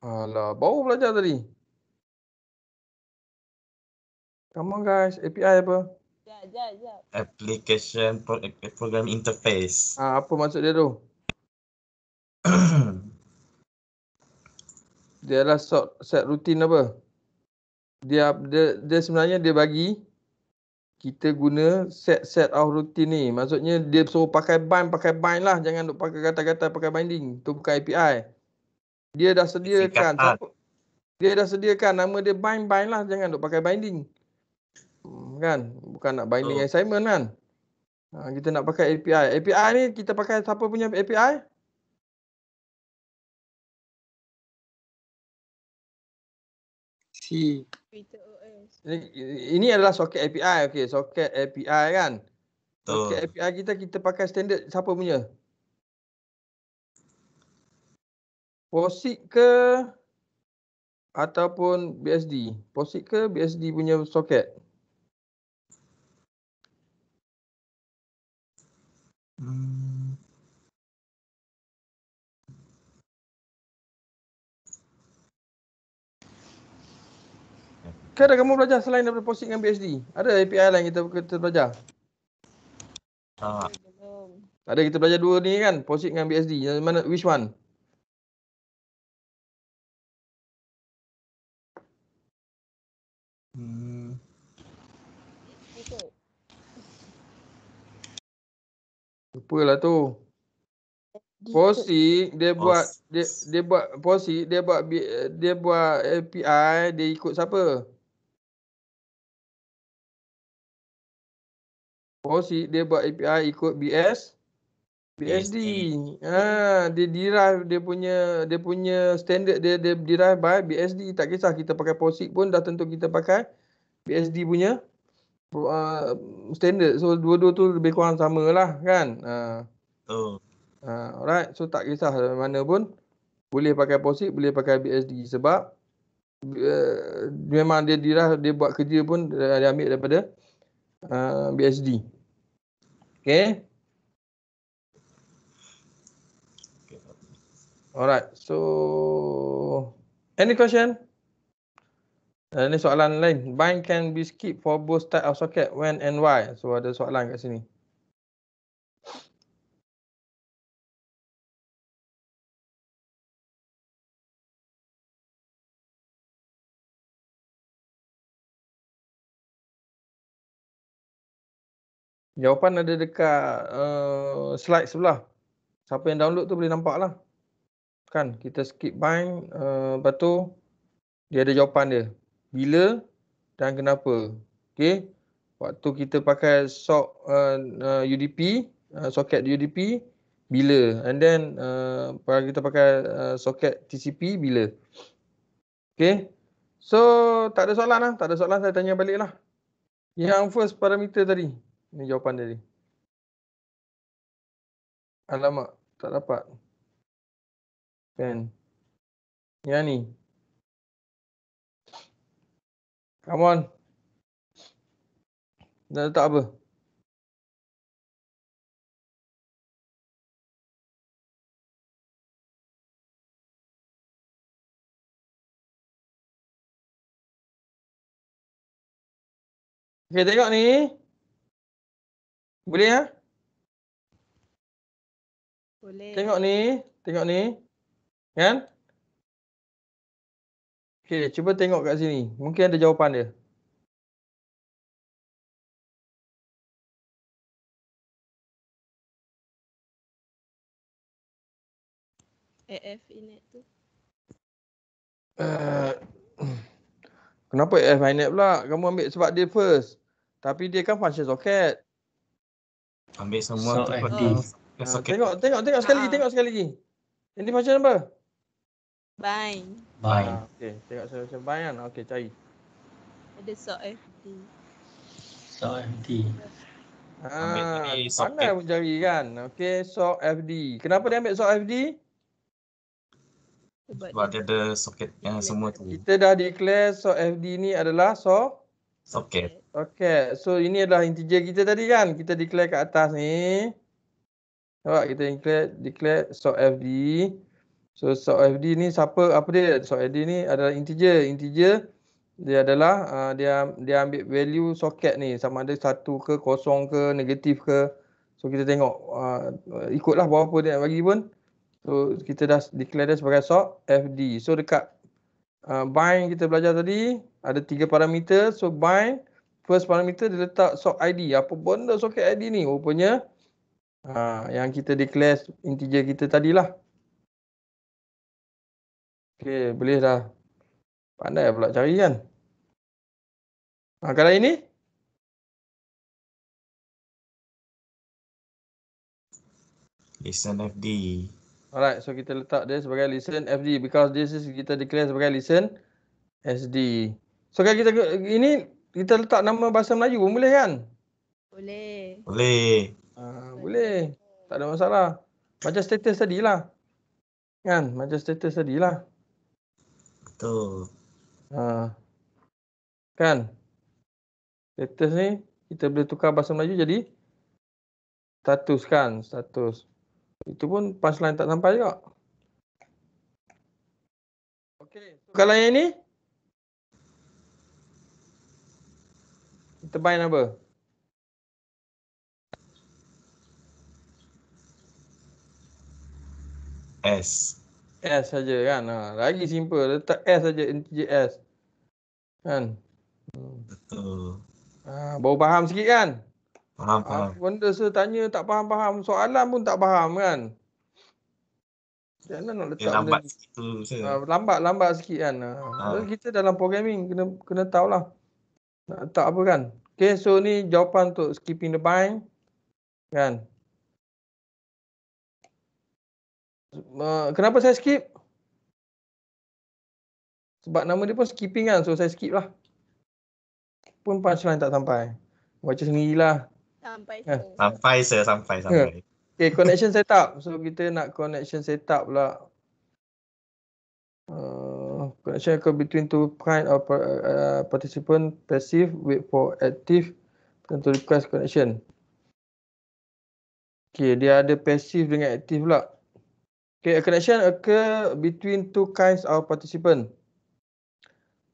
Alah, baru belajar tadi. Come on guys, API apa? Jap, jap, jap. Application pro- Program Interface. Ah, apa maksud dia tu? Dia adalah set, set rutin apa? Dia, dia dia sebenarnya dia bagi kita guna set-set of routine ni. Maksudnya dia suruh pakai bind, pakai bind lah. Jangan duk pakai kata-kata pakai binding. Tu bukan API. Dia dah sediakan. Siapa, dia dah sediakan nama dia bind, bind lah. Jangan duk pakai binding. Hmm, kan? Bukan nak binding Betul. assignment kan? Ha, kita nak pakai API. API ni kita pakai siapa punya API? Ini, ini adalah soket API. Okey, soket API kan? Soket Betul. API kita kita pakai standard siapa punya? POSIX ke ataupun BSD? POSIX ke BSD punya soket? Hmm. Ke ada kamu belajar selain daripada POSIX dengan BSD? Ada API lain kita kita belajar? Tak. Ada kita belajar dua ni kan? POSIX dengan BSD. Yang mana which one? Hmm. Lupalah tu. POSIX dia buat dia dia buat POSIX dia buat dia buat API dia ikut siapa? POSIX dia buat API ikut BS BSD. Ha, dia derive dia punya dia punya standard dia dia derive by BSD. Tak kisah kita pakai POSIX pun dah tentu kita pakai BSD punya uh, standard. So dua-dua tu lebih kurang samalah kan. Ha. Betul. Ha, alright. So tak kisah mana pun boleh pakai POSIX, boleh pakai BSD sebab uh, memang dia dirah dia buat kerja pun dia ambil daripada uh, BSD. Okay. Alright. So any question? Uh, ini soalan lain. Bind can be skipped for both type of socket when and why. So ada soalan kat sini. Jawapan ada dekat uh, slide sebelah. Siapa yang download tu boleh nampak lah. Kan kita skip bind. Uh, lepas tu dia ada jawapan dia. Bila dan kenapa. Okay. Waktu kita pakai sok uh, uh, UDP, uh, soket UDP, bila. And then uh, kita pakai uh, soket TCP, bila. Okay. So tak ada soalan lah. Tak ada soalan saya tanya balik lah. Yang first parameter tadi. Ini jawapan dia ni. Alamak, tak dapat. Kan. Yang ni. Come on. Dah letak apa? Okay, tengok ni. Boleh ya? Boleh. Tengok ni, tengok ni. Kan? Okey, cuba tengok kat sini. Mungkin ada jawapan dia. AF inet tu. Uh, kenapa AF inet pula? Kamu ambil sebab dia first. Tapi dia kan function socket. Ambil semua So, tu FD. Ha, tengok, tengok, tengok sekali, Ah. tengok sekali lagi. Ini function apa? Bind. Bind. Ah, Okey, tengok function bind kan. Okey, cari. Ada sok FD. So FD. Ambil Ah, tadi pandai pun cari kan. Okey, SOC FD. Kenapa dia ambil SOC FD? Sebab Sebab dia ada soket yang semua tu. Kita dah declare SOC FD ni adalah SOC Soket. Okay, so ini adalah integer kita tadi kan. Kita declare kat atas ni. Nampak kita declare, declare SOC FD. So SOC FD ni siapa, apa dia? SOC FD ni adalah integer. Integer dia adalah uh, dia dia ambil value soket ni sama ada satu ke kosong ke negatif ke. So kita tengok uh, ikutlah berapa dia bagi pun. So kita dah declare dia sebagai SOC FD. So dekat uh, bind kita belajar tadi ada tiga parameter. So bind first parameter dia letak SOC ID. Apa benda soket ID ni? Rupanya uh, yang kita declare integer kita tadilah. Okay, boleh dah. Pandai pula cari kan. Ha, kalau ini? Listen FD. Alright, so kita letak dia sebagai listen FD because this is kita declare sebagai listen SD. So kalau kita ini kita letak nama bahasa Melayu pun boleh kan? Boleh. Boleh. Ha, boleh. Tak ada masalah. Macam status tadi lah. Kan? Macam status tadi lah. Betul. Ha. Kan? Status ni kita boleh tukar bahasa Melayu jadi status kan? Status. Itu pun punchline tak sampai juga. Okey. So, kalau yang ni bind apa? S. S saja kan. Ha, lagi simple. Letak S saja integer S. Kan? Betul. Ha, baru faham sikit kan? Faham, Apa faham. benda saya tanya tak faham-faham. Soalan pun tak faham kan? Jangan nak letak lambat benda sikit tu. Ha, lambat-lambat sikit kan. Ha. Ha. Kita dalam programming kena kena tahulah. Nak letak apa kan? Okay, so ni jawapan untuk skipping the bind. Kan? Uh, kenapa saya skip? Sebab nama dia pun skipping kan. So saya skip lah. Pun punchline tak sampai. Baca sendirilah. Sampai Eh. tu. Sampai saya sampai sampai. Okay, connection setup. So kita nak connection setup pula. Uh, connection occur between two kind of uh, participant passive wait for active to request connection. Okay, dia ada passive dengan active pula. Okay, a connection occur between two kinds of participant.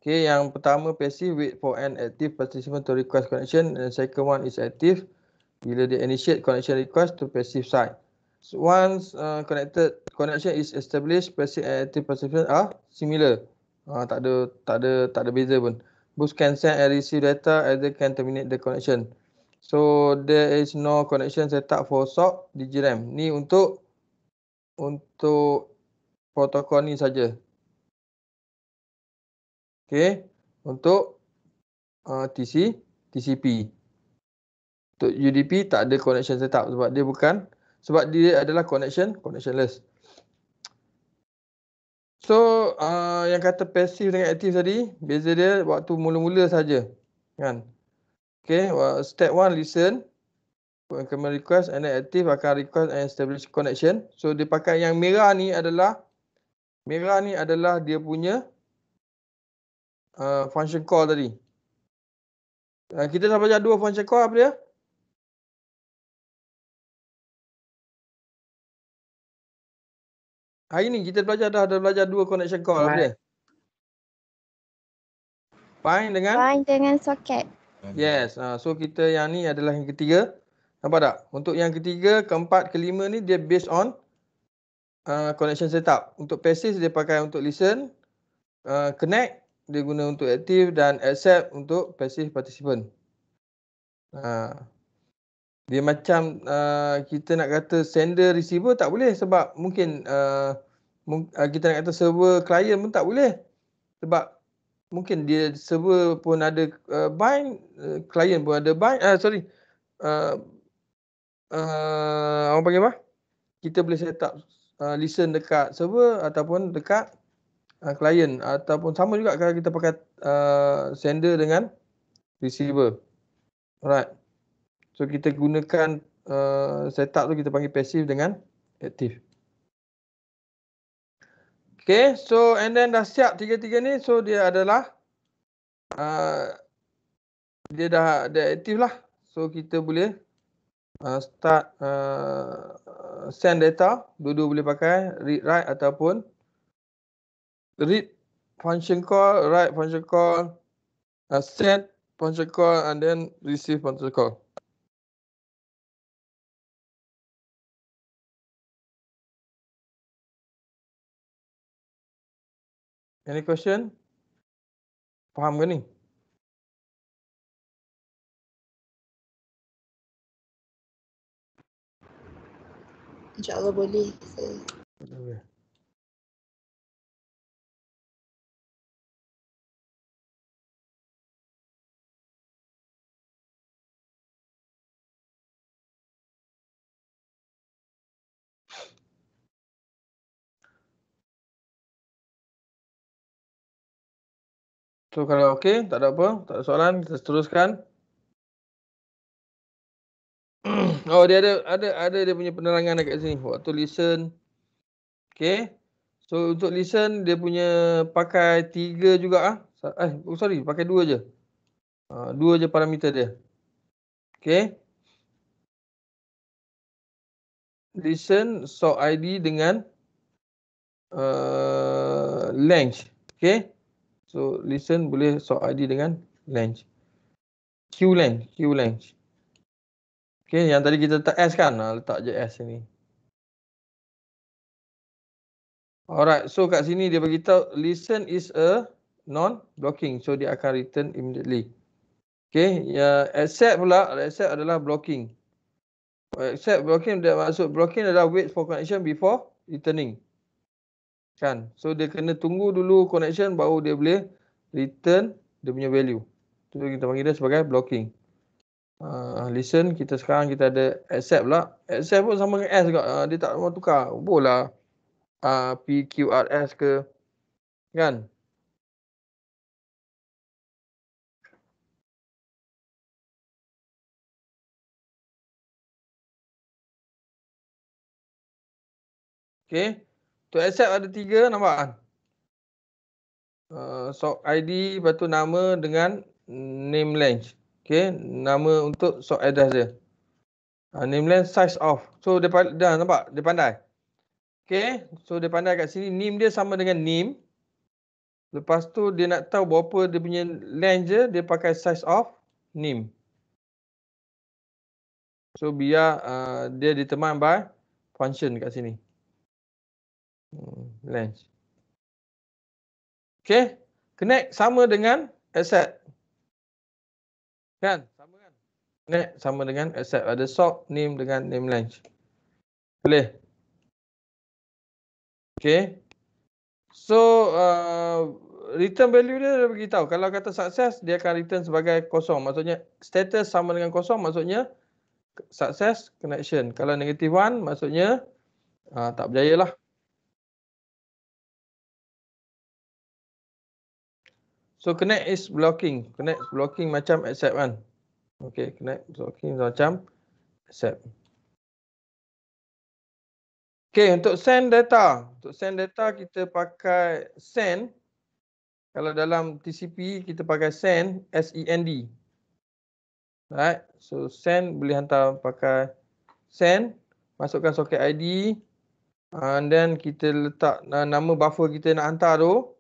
Okay, yang pertama passive wait for an active participant to request connection and second one is active bila dia initiate connection request to passive side. So once uh, connected connection is established, passive and active participant are similar. Uh, tak ada tak ada tak ada beza pun. Both can send and receive data, either can terminate the connection. So there is no connection setup for SOC DigiRAM. Ni untuk untuk protokol ni saja. Okay, untuk uh, TC, TCP. Untuk UDP tak ada connection setup sebab dia bukan sebab dia adalah connection connectionless. So uh, yang kata passive dengan aktif tadi beza dia waktu mula-mula saja kan. Okay, step one listen akan request and then active akan request and establish connection. So dia pakai yang merah ni adalah merah ni adalah dia punya uh, function call tadi. Uh, kita belajar dua function call apa dia? Hari ni kita belajar dah ada belajar dua connection call apa dia? Bind dengan Bind dengan socket. Yes. Uh, so kita yang ni adalah yang ketiga. Nampak tak? Untuk yang ketiga, keempat, kelima ni dia based on uh, connection setup. Untuk passive dia pakai untuk listen, uh, connect dia guna untuk active dan accept untuk passive participant. Uh, dia macam uh, kita nak kata sender receiver tak boleh sebab mungkin uh, uh, kita nak kata server client pun tak boleh. Sebab mungkin dia server pun ada uh, bind uh, client pun ada bind uh, sorry uh, uh, orang panggil apa? Kita boleh set up uh, listen dekat server ataupun dekat uh, client ataupun sama juga kalau kita pakai uh, sender dengan receiver. Alright So kita gunakan uh, setup tu kita panggil passive dengan active. Okay, so and then dah siap tiga-tiga ni. So dia adalah uh, dia dah ada aktif lah. So kita boleh uh, start uh, send data. Dua-dua boleh pakai read write ataupun read function call, write function call, uh, send function call and then receive function call. Any question? Faham ke ni? InsyaAllah boleh. Boleh. So kalau okey, tak ada apa, tak ada soalan, kita teruskan. oh, dia ada ada ada dia punya penerangan dekat sini. Waktu listen. Okey. So untuk listen dia punya pakai tiga juga ah. Eh, oh, sorry, pakai dua je. Uh, dua je parameter dia. Okey. Listen so ID dengan uh, length. Okey. So listen boleh sort ID dengan length. Q length, Q length. Okay, yang tadi kita letak S kan? Ha, letak je S sini. Alright, so kat sini dia bagi tahu listen is a non-blocking. So dia akan return immediately. Okay, ya, accept pula, accept adalah blocking. Accept blocking, dia maksud blocking adalah wait for connection before returning kan? So dia kena tunggu dulu connection baru dia boleh return dia punya value. Tu kita panggil dia sebagai blocking. Uh, listen kita sekarang kita ada accept lah accept pun sama dengan S juga. Uh, dia tak mau tukar. Boleh uh, PQRS ke. Kan? Okay. To accept ada tiga nampak kan? Uh, sok ID lepas tu nama dengan name length. Okay, nama untuk sok address dia. Uh, name length size of. So dia dah nampak dia pandai. Okay, so dia pandai kat sini name dia sama dengan name. Lepas tu dia nak tahu berapa dia punya length je, dia pakai size of nim. So biar uh, dia determine by function kat sini. Length. Okay. Connect sama dengan accept. Kan? Sama kan? Connect sama dengan accept. Ada sock name dengan name length. Boleh? Okay. So, uh, return value dia dah beritahu. Kalau kata sukses, dia akan return sebagai kosong. Maksudnya, status sama dengan kosong, maksudnya success connection. Kalau negative one, maksudnya uh, tak berjaya lah. So, connect is blocking. Connect blocking macam accept kan. Okay, connect blocking macam accept. Okay, untuk send data. Untuk send data kita pakai send. Kalau dalam TCP kita pakai send, S-E-N-D. Right, so send boleh hantar pakai send. Masukkan soket ID. And then kita letak nama buffer kita nak hantar tu.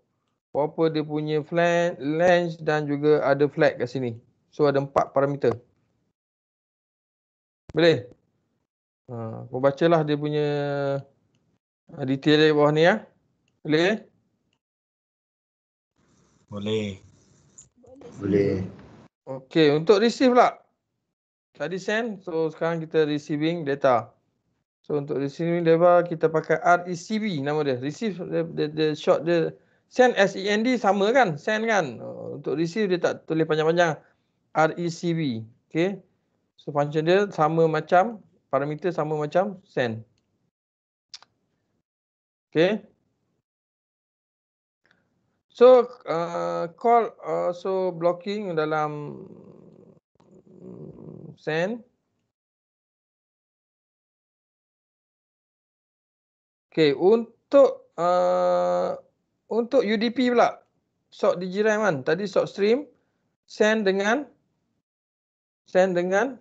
Berapa dia punya flag, length dan juga ada flag kat sini. So ada empat parameter. Boleh? Ha, kau bacalah dia punya uh, detail di bawah ni ya. Boleh? Boleh. Boleh. Okey, untuk receive pula. Tadi send, so sekarang kita receiving data. So untuk receiving data kita pakai RECB nama dia. Receive the, the, the short dia send SEND sama kan? Send kan? Uh, untuk receive dia tak tulis panjang-panjang. RECB. Okey. So function dia sama macam parameter sama macam send. Okay. So uh, call also blocking dalam send. Okay, untuk uh, untuk UDP pula. Sok digiram kan. Tadi sok stream send dengan send dengan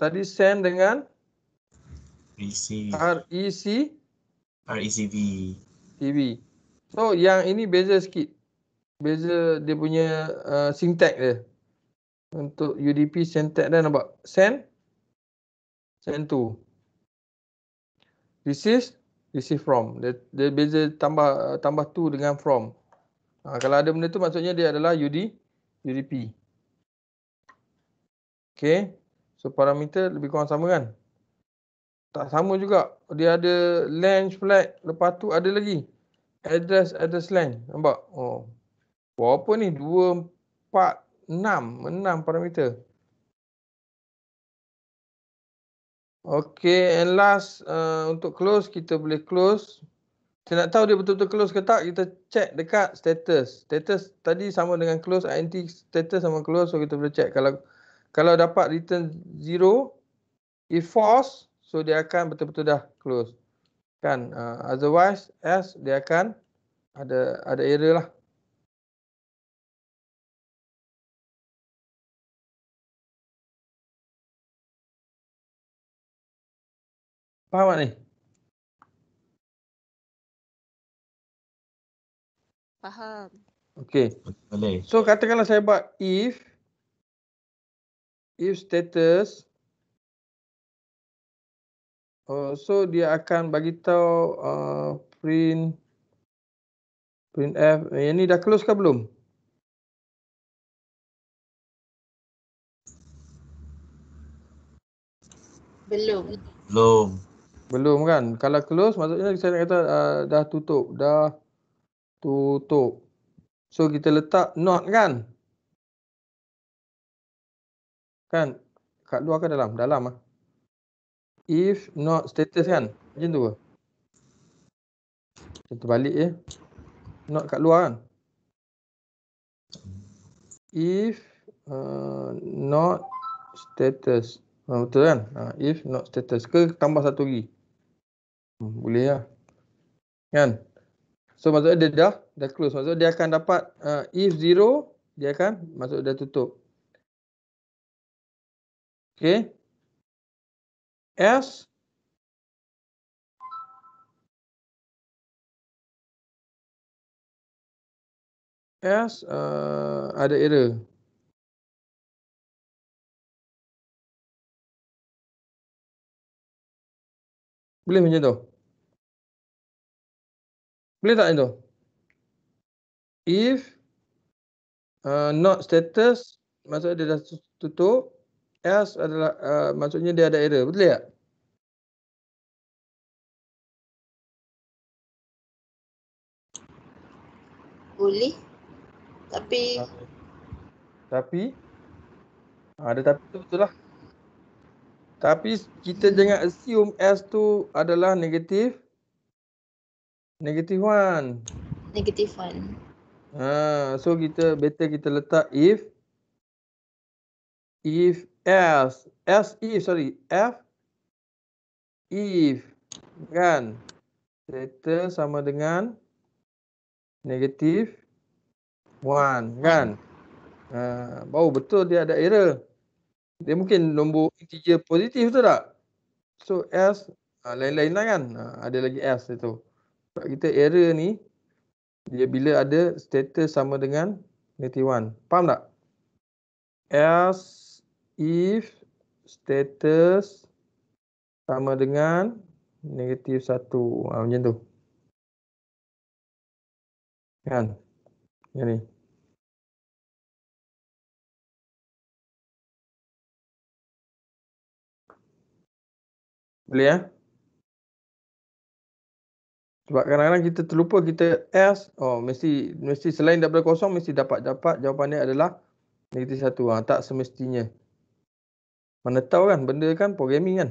Tadi send dengan Receive. REC RECV. TV. So yang ini beza sikit. Beza dia punya uh, syntax dia. Untuk UDP syntax dia nampak send send to. Receive receive from. Dia, dia beza tambah tambah to dengan from. Ha, kalau ada benda tu maksudnya dia adalah UD UDP. Okay. So parameter lebih kurang sama kan? Tak sama juga. Dia ada length flag. Lepas tu ada lagi. Address, address length. Nampak? Oh. Berapa ni? 2, 4, 6. 6 parameter. Okay. And last. Uh, untuk close. Kita boleh close. Kita nak tahu dia betul-betul close ke tak. Kita check dekat status. Status tadi sama dengan close. INT status sama close. So kita boleh check. Kalau kalau dapat return zero, if false, so dia akan betul-betul dah close. Kan? Uh, otherwise, else dia akan ada ada error lah. Faham tak ni? Faham. Okay. Boleh. So katakanlah saya buat if if status uh, so dia akan bagi tahu uh, print print f yang ni dah close ke belum Belum. Belum. Belum kan kalau close maksudnya saya nak kata uh, dah tutup dah tutup so kita letak not kan Kan kat luar ke dalam? Dalam ah. If not status kan? Macam tu ke? Kita balik je. Not kat luar kan? If uh, not status. Ha, betul kan? Ha, if not status. Ke tambah satu lagi? Boleh lah. Kan? So maksudnya dia dah, dah close. Maksudnya dia akan dapat uh, if zero, dia akan masuk dah tutup. Okay. S S uh, ada error. Boleh macam tu? Boleh tak macam tu? If uh, not status maksudnya dia dah tutup else adalah uh, maksudnya dia ada error. Betul tak? Boleh. Tapi Tapi ada tapi tu betul lah. Tapi kita jangan assume S tu adalah negatif negatif one. negative one. Ha, so kita better kita letak if if else. Else if sorry F if kan? Theta sama dengan negatif one kan? Ha, baru betul dia ada error. Dia mungkin nombor integer positif tu tak? So S ha, lain-lain lah kan? Ha, ada lagi S itu sebab kita error ni dia bila ada status sama dengan negative one. Faham tak? Else if status sama dengan negatif satu. Ha, macam tu. Kan? Yang ni. Boleh ya sebab kadang-kadang kita terlupa kita S oh mesti mesti selain daripada kosong mesti dapat dapat jawapan dia adalah negatif satu ha, tak semestinya mana tahu kan benda kan programming kan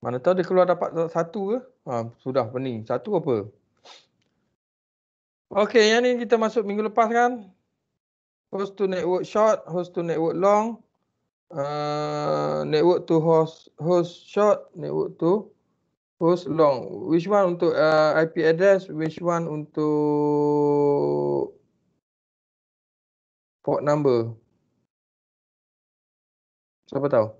Mana tahu dia keluar dapat satu ke? Ha, sudah pening. Satu apa? Okey, yang ni kita masuk minggu lepas kan. Host to network short, host to network long. Uh, network to host host short, network to host long. Which one untuk uh, IP address, which one untuk port number? Siapa tahu?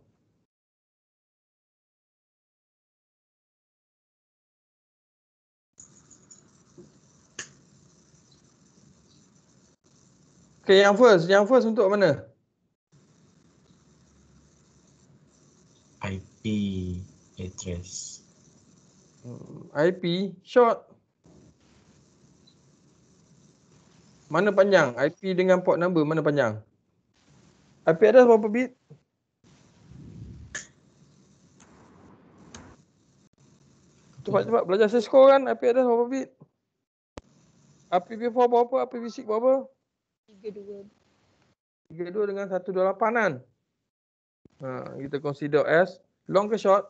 Okay, yang first. Yang first untuk mana? IP address. Hmm, IP short. Mana panjang? IP dengan port number mana panjang? IP address berapa bit? Cepat-cepat belajar Cisco kan IP address berapa bit? IPv4 berapa? IPv6 berapa? Tiga dua. Tiga dua dengan satu dua lapan kan? Ha, kita consider as long ke short?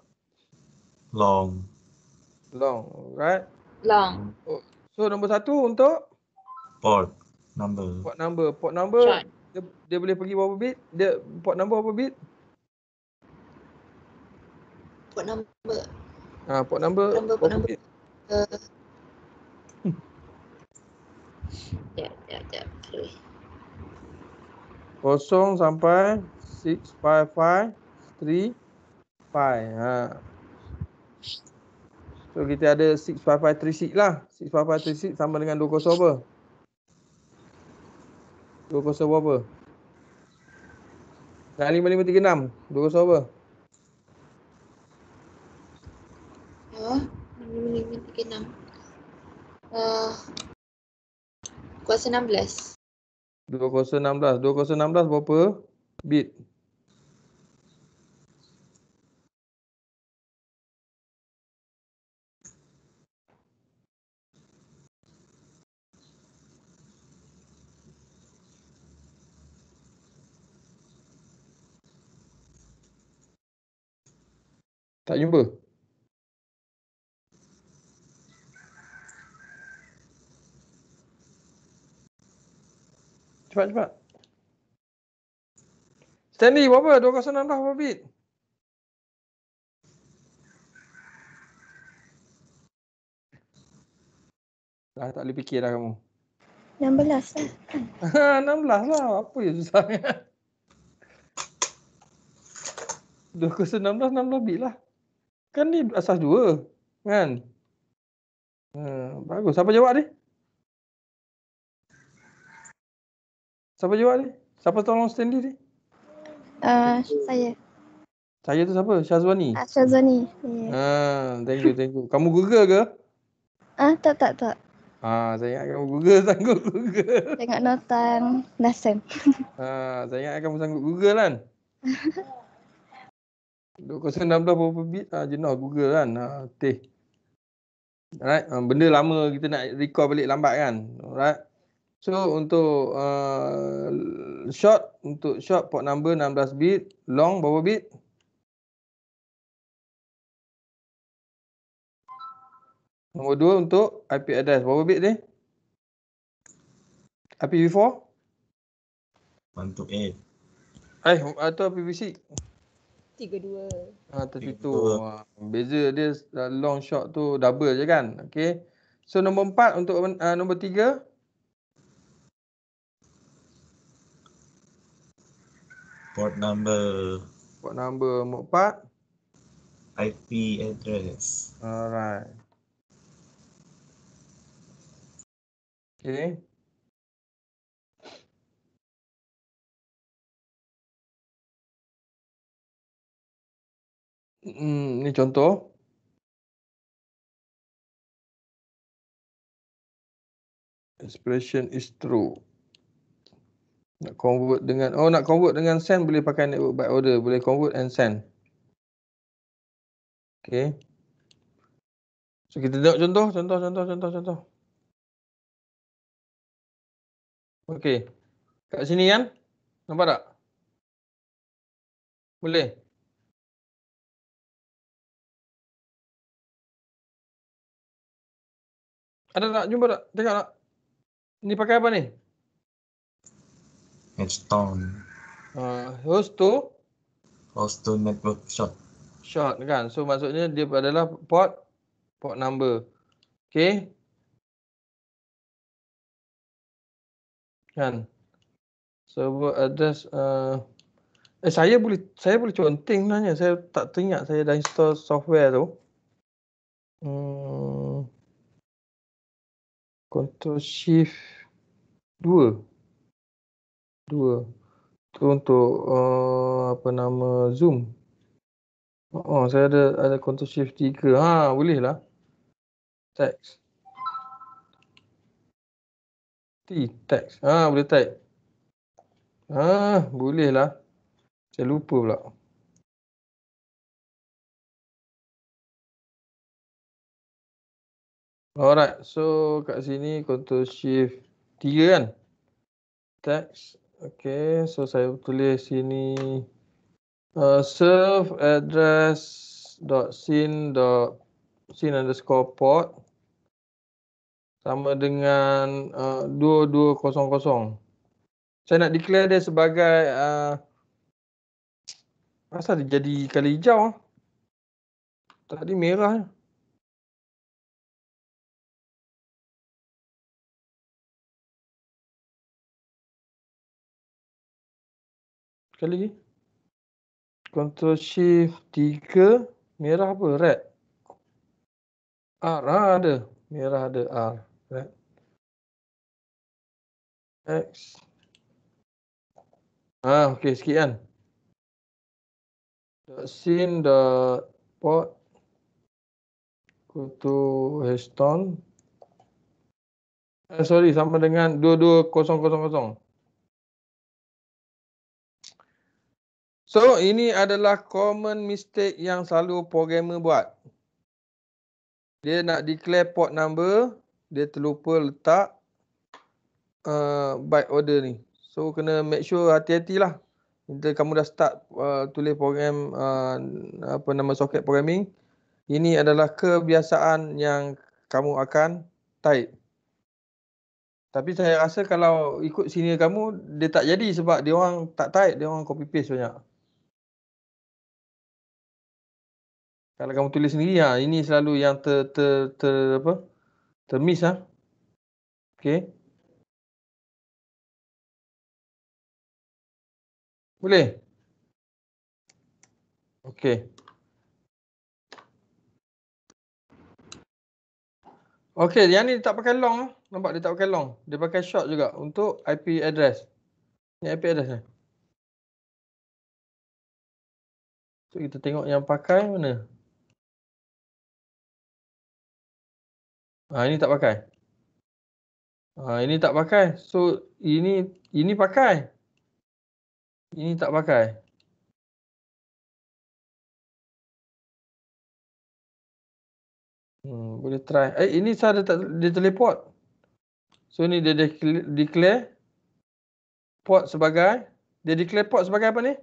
Long. Long, right? Long. Oh, so nombor satu untuk Port number. port number. Port number Short. dia, dia boleh pergi berapa bit? Dia port number berapa bit? Port number. Ha, port number, Number, port number. bit? Uh, Sekejap, sekejap, sekejap. Sorry. Kosong sampai six five five three five. Ha. So kita ada six five five three six lah. Six five five three six sama dengan dua kosong apa? Dua kosong berapa? Dan lima lima tiga enam. Dua kosong apa? Uh, kuasa enam belas. Dua kosong enam belas. Dua kosong enam belas berapa? Bit. Tak jumpa? Cepat cepat. Stanley berapa? 206 dah berapa bit? Dah tak boleh fikir dah kamu. 16 lah kan. 16 lah. Apa yang susah ni? 216 16 bit lah. Kan ni asas dua. Kan? Ha, bagus. Siapa jawab ni? Siapa jawab ni? Siapa tolong Stanley ni? Uh, saya. Saya tu siapa? Syazwani. Syazwani. Yeah. Ha, thank you, thank you. Kamu Google ke? Ah, tak tak tak. Ha, saya ingat kamu Google sanggup Google. Tengok notan lesen. Ha, saya ingat kamu sanggup Google kan? 2016 berapa bit? Ha, jenuh Google kan? Ha, teh. Alright, ha, benda lama kita nak record balik lambat kan? Alright. So untuk uh, short, untuk short port number 16 bit, long berapa bit? Nombor dua untuk IP address. Berapa bit ni? IPv4? 1 to 8. Eh, atau IPv6? Tiga dua. Ha, tersitu. Ha, beza dia uh, long short tu double je kan? Okay. So nombor empat untuk uh, nombor tiga? Port number. Port number nombor empat? IP address. Alright. Okay. Hmm, ni contoh. Expression is true. Nak convert dengan oh nak convert dengan send boleh pakai network by order, boleh convert and send. Okay. So kita tengok contoh, contoh, contoh, contoh, contoh. Okay. Kat sini kan? Nampak tak? Boleh? Ada tak? Jumpa tak? Tengok tak? Ni pakai apa ni? Edgestone. Uh, host to? Host to network short. Short kan? So maksudnya dia adalah port port number. Okay. Kan? Server address uh, eh saya boleh saya boleh conteng sebenarnya. Saya tak teringat saya dah install software tu. Hmm. Control Shift 2. 2. Tu untuk uh, apa nama Zoom. Oh, saya ada ada Control Shift 3. Ha, boleh lah. Text. T text. Ha, boleh type. Ha, boleh lah. Saya lupa pula. Alright, so kat sini Ctrl Shift 3 kan? Text. Okay, so saya tulis sini uh, serve address dot sin dot sin underscore port sama dengan uh, 2200. Saya nak declare dia sebagai uh, asal dia jadi kali hijau ah. Tadi merah. Sekali lagi. Ctrl Shift 3. Merah apa? Red. R. Ha, ada. Merah ada R. Red. X. Ah, okey sikit kan. Scene dot port go to Heston. Eh, sorry sama dengan 22000. So ini adalah common mistake yang selalu programmer buat. Dia nak declare port number, dia terlupa letak uh, byte order ni. So kena make sure hati-hatilah. Bila kamu dah start uh, tulis program uh, apa nama socket programming, ini adalah kebiasaan yang kamu akan type. Tapi saya rasa kalau ikut senior kamu, dia tak jadi sebab dia orang tak type, dia orang copy paste banyak. Kalau kamu tulis sendiri, ha, ini selalu yang ter, ter, ter, apa? termiss. Ha? Okay. Boleh? Okay. Okey, yang ni tak pakai long. ah. Nampak dia tak pakai long. Dia pakai short juga untuk IP address. Ni IP address ni. So kita tengok yang pakai mana. Ha, ini tak pakai. Ha, ini tak pakai. So ini ini pakai. Ini tak pakai. Hmm, boleh try. Eh ini saya tak dia teleport. So ni dia declare, declare port sebagai dia declare port sebagai apa ni?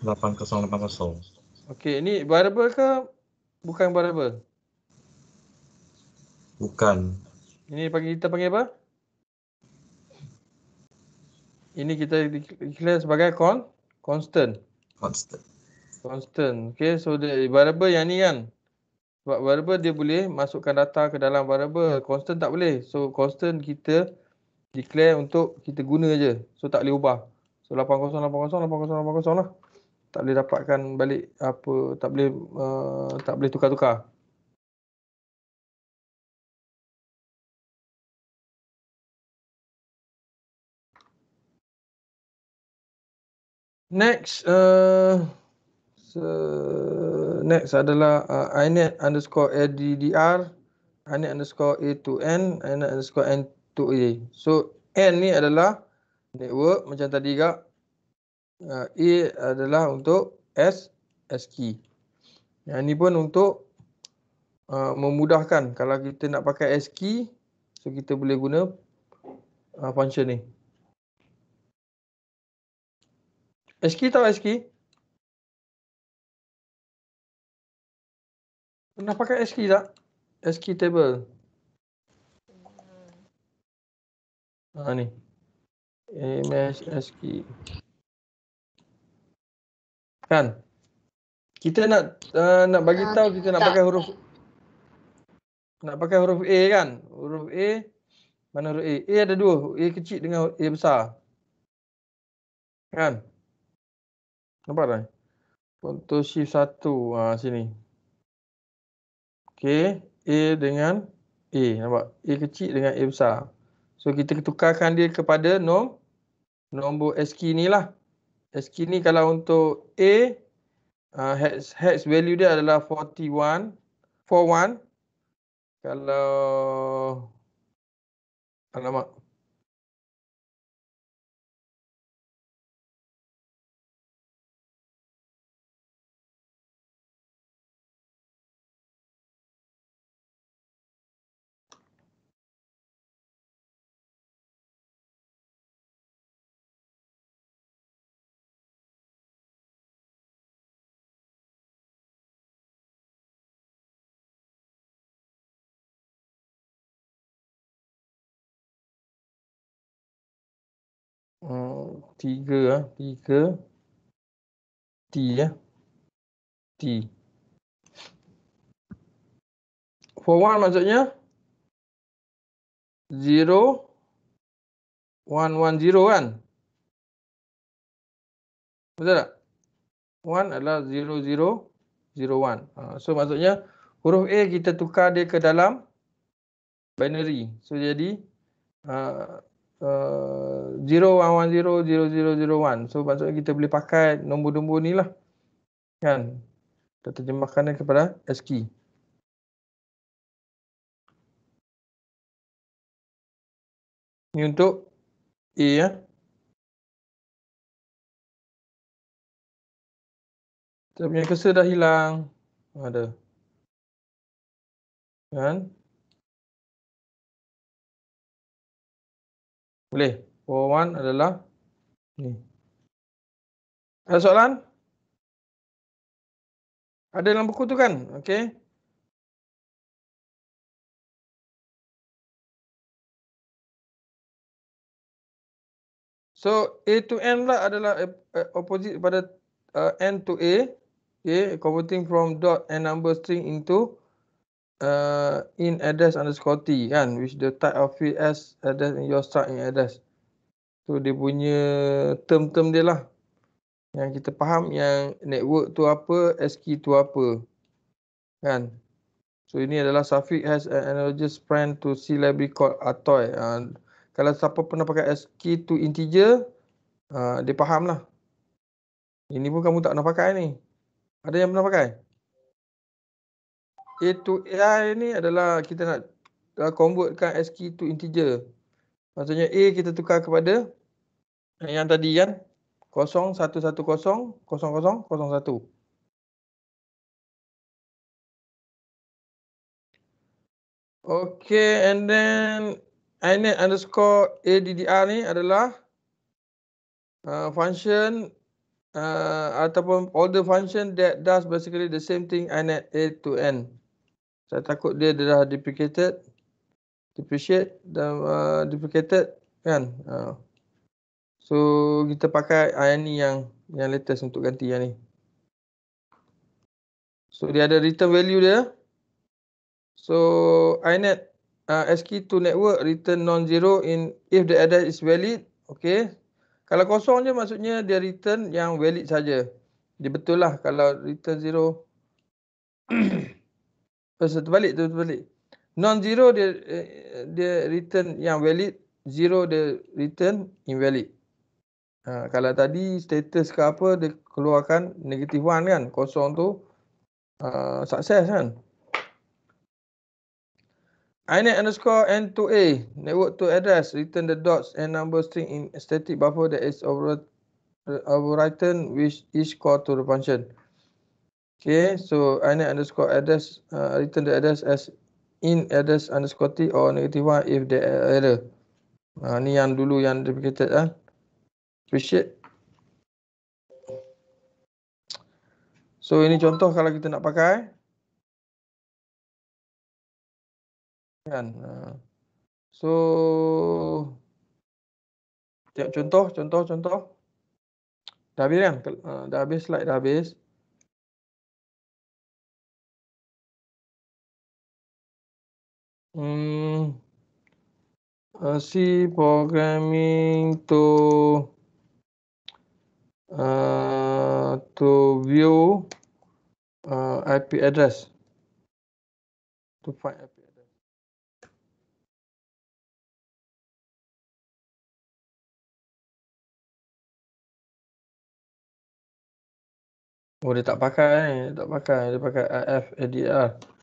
8080. Okey, ini variable ke bukan variable? Bukan. Ini panggil kita panggil apa? Ini kita declare sebagai con constant. Constant. Constant. Okay, so dia variable yang ni kan. Sebab variable dia boleh masukkan data ke dalam variable. Constant tak boleh. So constant kita declare untuk kita guna je. So tak boleh ubah. So 80 80 80 80 lah. Tak boleh dapatkan balik apa tak boleh uh, tak boleh tukar-tukar. Next, uh, so next adalah uh, inet underscore addr, inet underscore a to n, inet underscore n to a. So n ni adalah network macam tadi juga. Uh, a adalah untuk s s key. Yang ni pun untuk uh, memudahkan kalau kita nak pakai s key, so kita boleh guna uh, function ni. SQ tahu SQ? Pernah pakai SQ tak? SQ table. Ha ni. Image SQ. Kan? Kita nak uh, nak bagi tahu kita nak pakai huruf nak pakai huruf A kan? Huruf A mana huruf A? A ada dua, A kecil dengan A besar. Kan? Nampak tak? Control shift 1 ha, sini. Okey, A dengan A, nampak? A kecil dengan A besar. So kita tukarkan dia kepada nom nombor ASCII ni lah. ASCII ni kalau untuk A uh, hex, hex value dia adalah 41 41 kalau alamak tiga ah, tiga T ya. T. For one maksudnya zero one one zero kan? Betul tak? One adalah zero zero zero one. Ha, so maksudnya huruf A kita tukar dia ke dalam binary. So jadi uh, uh, 01100001. So maksudnya kita boleh pakai nombor-nombor ni lah. Kan? Kita terjemahkan kepada ASCII. Ni untuk A ya. Kita punya cursor dah hilang. Ada. Kan? Boleh. For one adalah ni. Ada soalan? Ada dalam buku tu kan? Okey. So A to N lah adalah uh, opposite pada uh, N to A. Okay, converting from dot and number string into uh, in address underscore T kan. Which the type of field as address in your start in address. So dia punya term-term dia lah. Yang kita faham yang network tu apa, SQ tu apa. Kan. So ini adalah suffix has an analogous friend to C library called atoy. Uh, kalau siapa pernah pakai ASCII to integer, uh, dia faham lah. Ini pun kamu tak pernah pakai ni. Ada yang pernah pakai? A to AI ni adalah kita nak uh, convertkan ASCII to integer. Maksudnya A kita tukar kepada yang tadi kan 0110 0001. Okay, and then inet underscore addr ni adalah uh, function uh, ataupun all the function that does basically the same thing inet a to n. Saya takut dia dah duplicated, depreciate dan uh, duplicated kan. Uh. So kita pakai yang ni yang yang latest untuk ganti yang ni. So dia ada return value dia. So inet uh, ASCII to network return non-zero in if the address is valid. Okay. Kalau kosong je maksudnya dia return yang valid saja. Dia betul lah kalau return zero. Pasal terbalik tu terbalik. Non-zero dia dia return yang valid. Zero dia return invalid. Ha, kalau tadi status ke apa dia keluarkan negative one kan. Kosong tu uh, sukses kan. inet underscore n to a network to address return the dots and number string in static buffer that is over overwritten which is called to the function. Okay, so inet underscore address uh, return the address as in address underscore t or negative one if the error. Uh, ni yang dulu yang duplicated ah. Ha? Appreciate. So ini contoh kalau kita nak pakai. Kan. So tengok contoh, contoh, contoh. Dah habis kan? Dah habis slide, dah habis. Hmm. Uh, C programming to uh, to view uh, IP address to find IP address. Oh dia tak pakai, dia tak pakai, dia pakai AF ADR.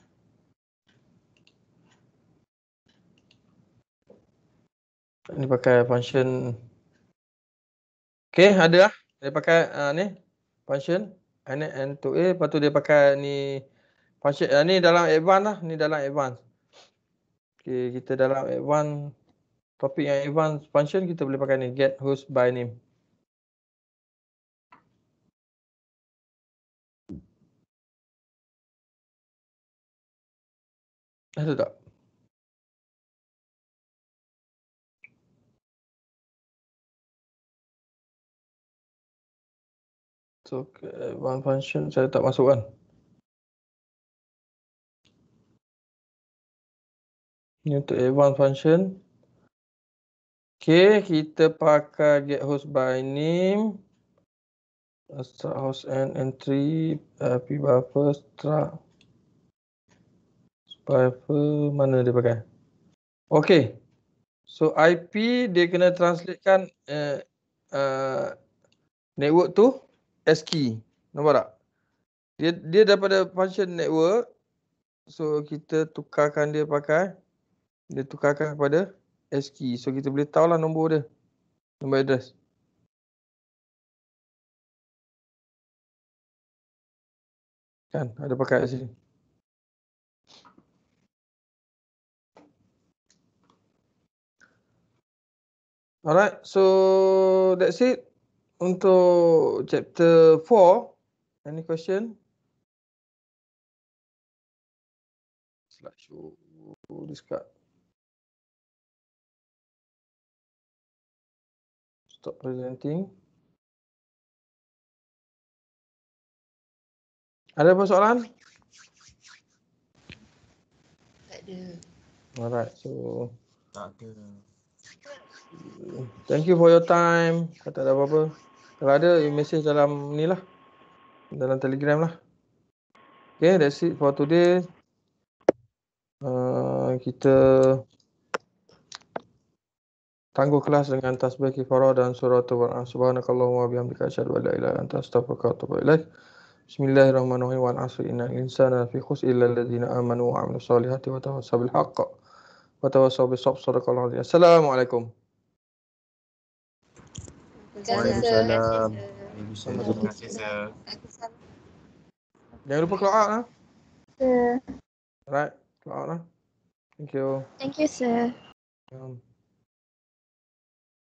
Ini pakai function. Okay, ada lah. Dia pakai uh, ni function. N n to a. Lepas tu dia pakai ni function uh, ni dalam advance lah. Ni dalam advance. Okey kita dalam advance. Topik yang advance function kita boleh pakai ni. Get host by name. Ada tak So one function saya tak masukkan. Ini untuk one function. Okay, kita pakai get host by name. Start host and entry IP buffer start buffer mana dia pakai? Okay. So IP dia kena translatekan uh, uh, network tu ASCII. Nampak tak? Dia dia daripada function network. So kita tukarkan dia pakai. Dia tukarkan kepada ASCII. So kita boleh tahu lah nombor dia. Nombor address. Kan ada pakai kat sini. Alright, so that's it untuk chapter 4 any question? Slideshow discard stop presenting. Ada apa soalan? Tak ada alright so tak ada thank you for your time. Kata ada apa-apa kalau ada, you message dalam ni lah. Dalam telegram lah. Okay, that's it for today. Uh, kita tangguh kelas dengan tasbih kifarah dan surah Tuhan. Subhanakallahumma wa bihamdika asyhadu an la ilaha illa anta astaghfiruka wa atubu ilaik. Bismillahirrahmanirrahim. Wal 'asri innal insana lafi khusr illa alladziina aamanu wa 'amilus solihati wa tawassaw bil haqq wa tawassaw bis sabr. Assalamualaikum. Waalaikumsalam. Terima kasih, sir. Jangan lupa out lah. Sir. Alright, out lah. Thank you. Thank you, sir. Um,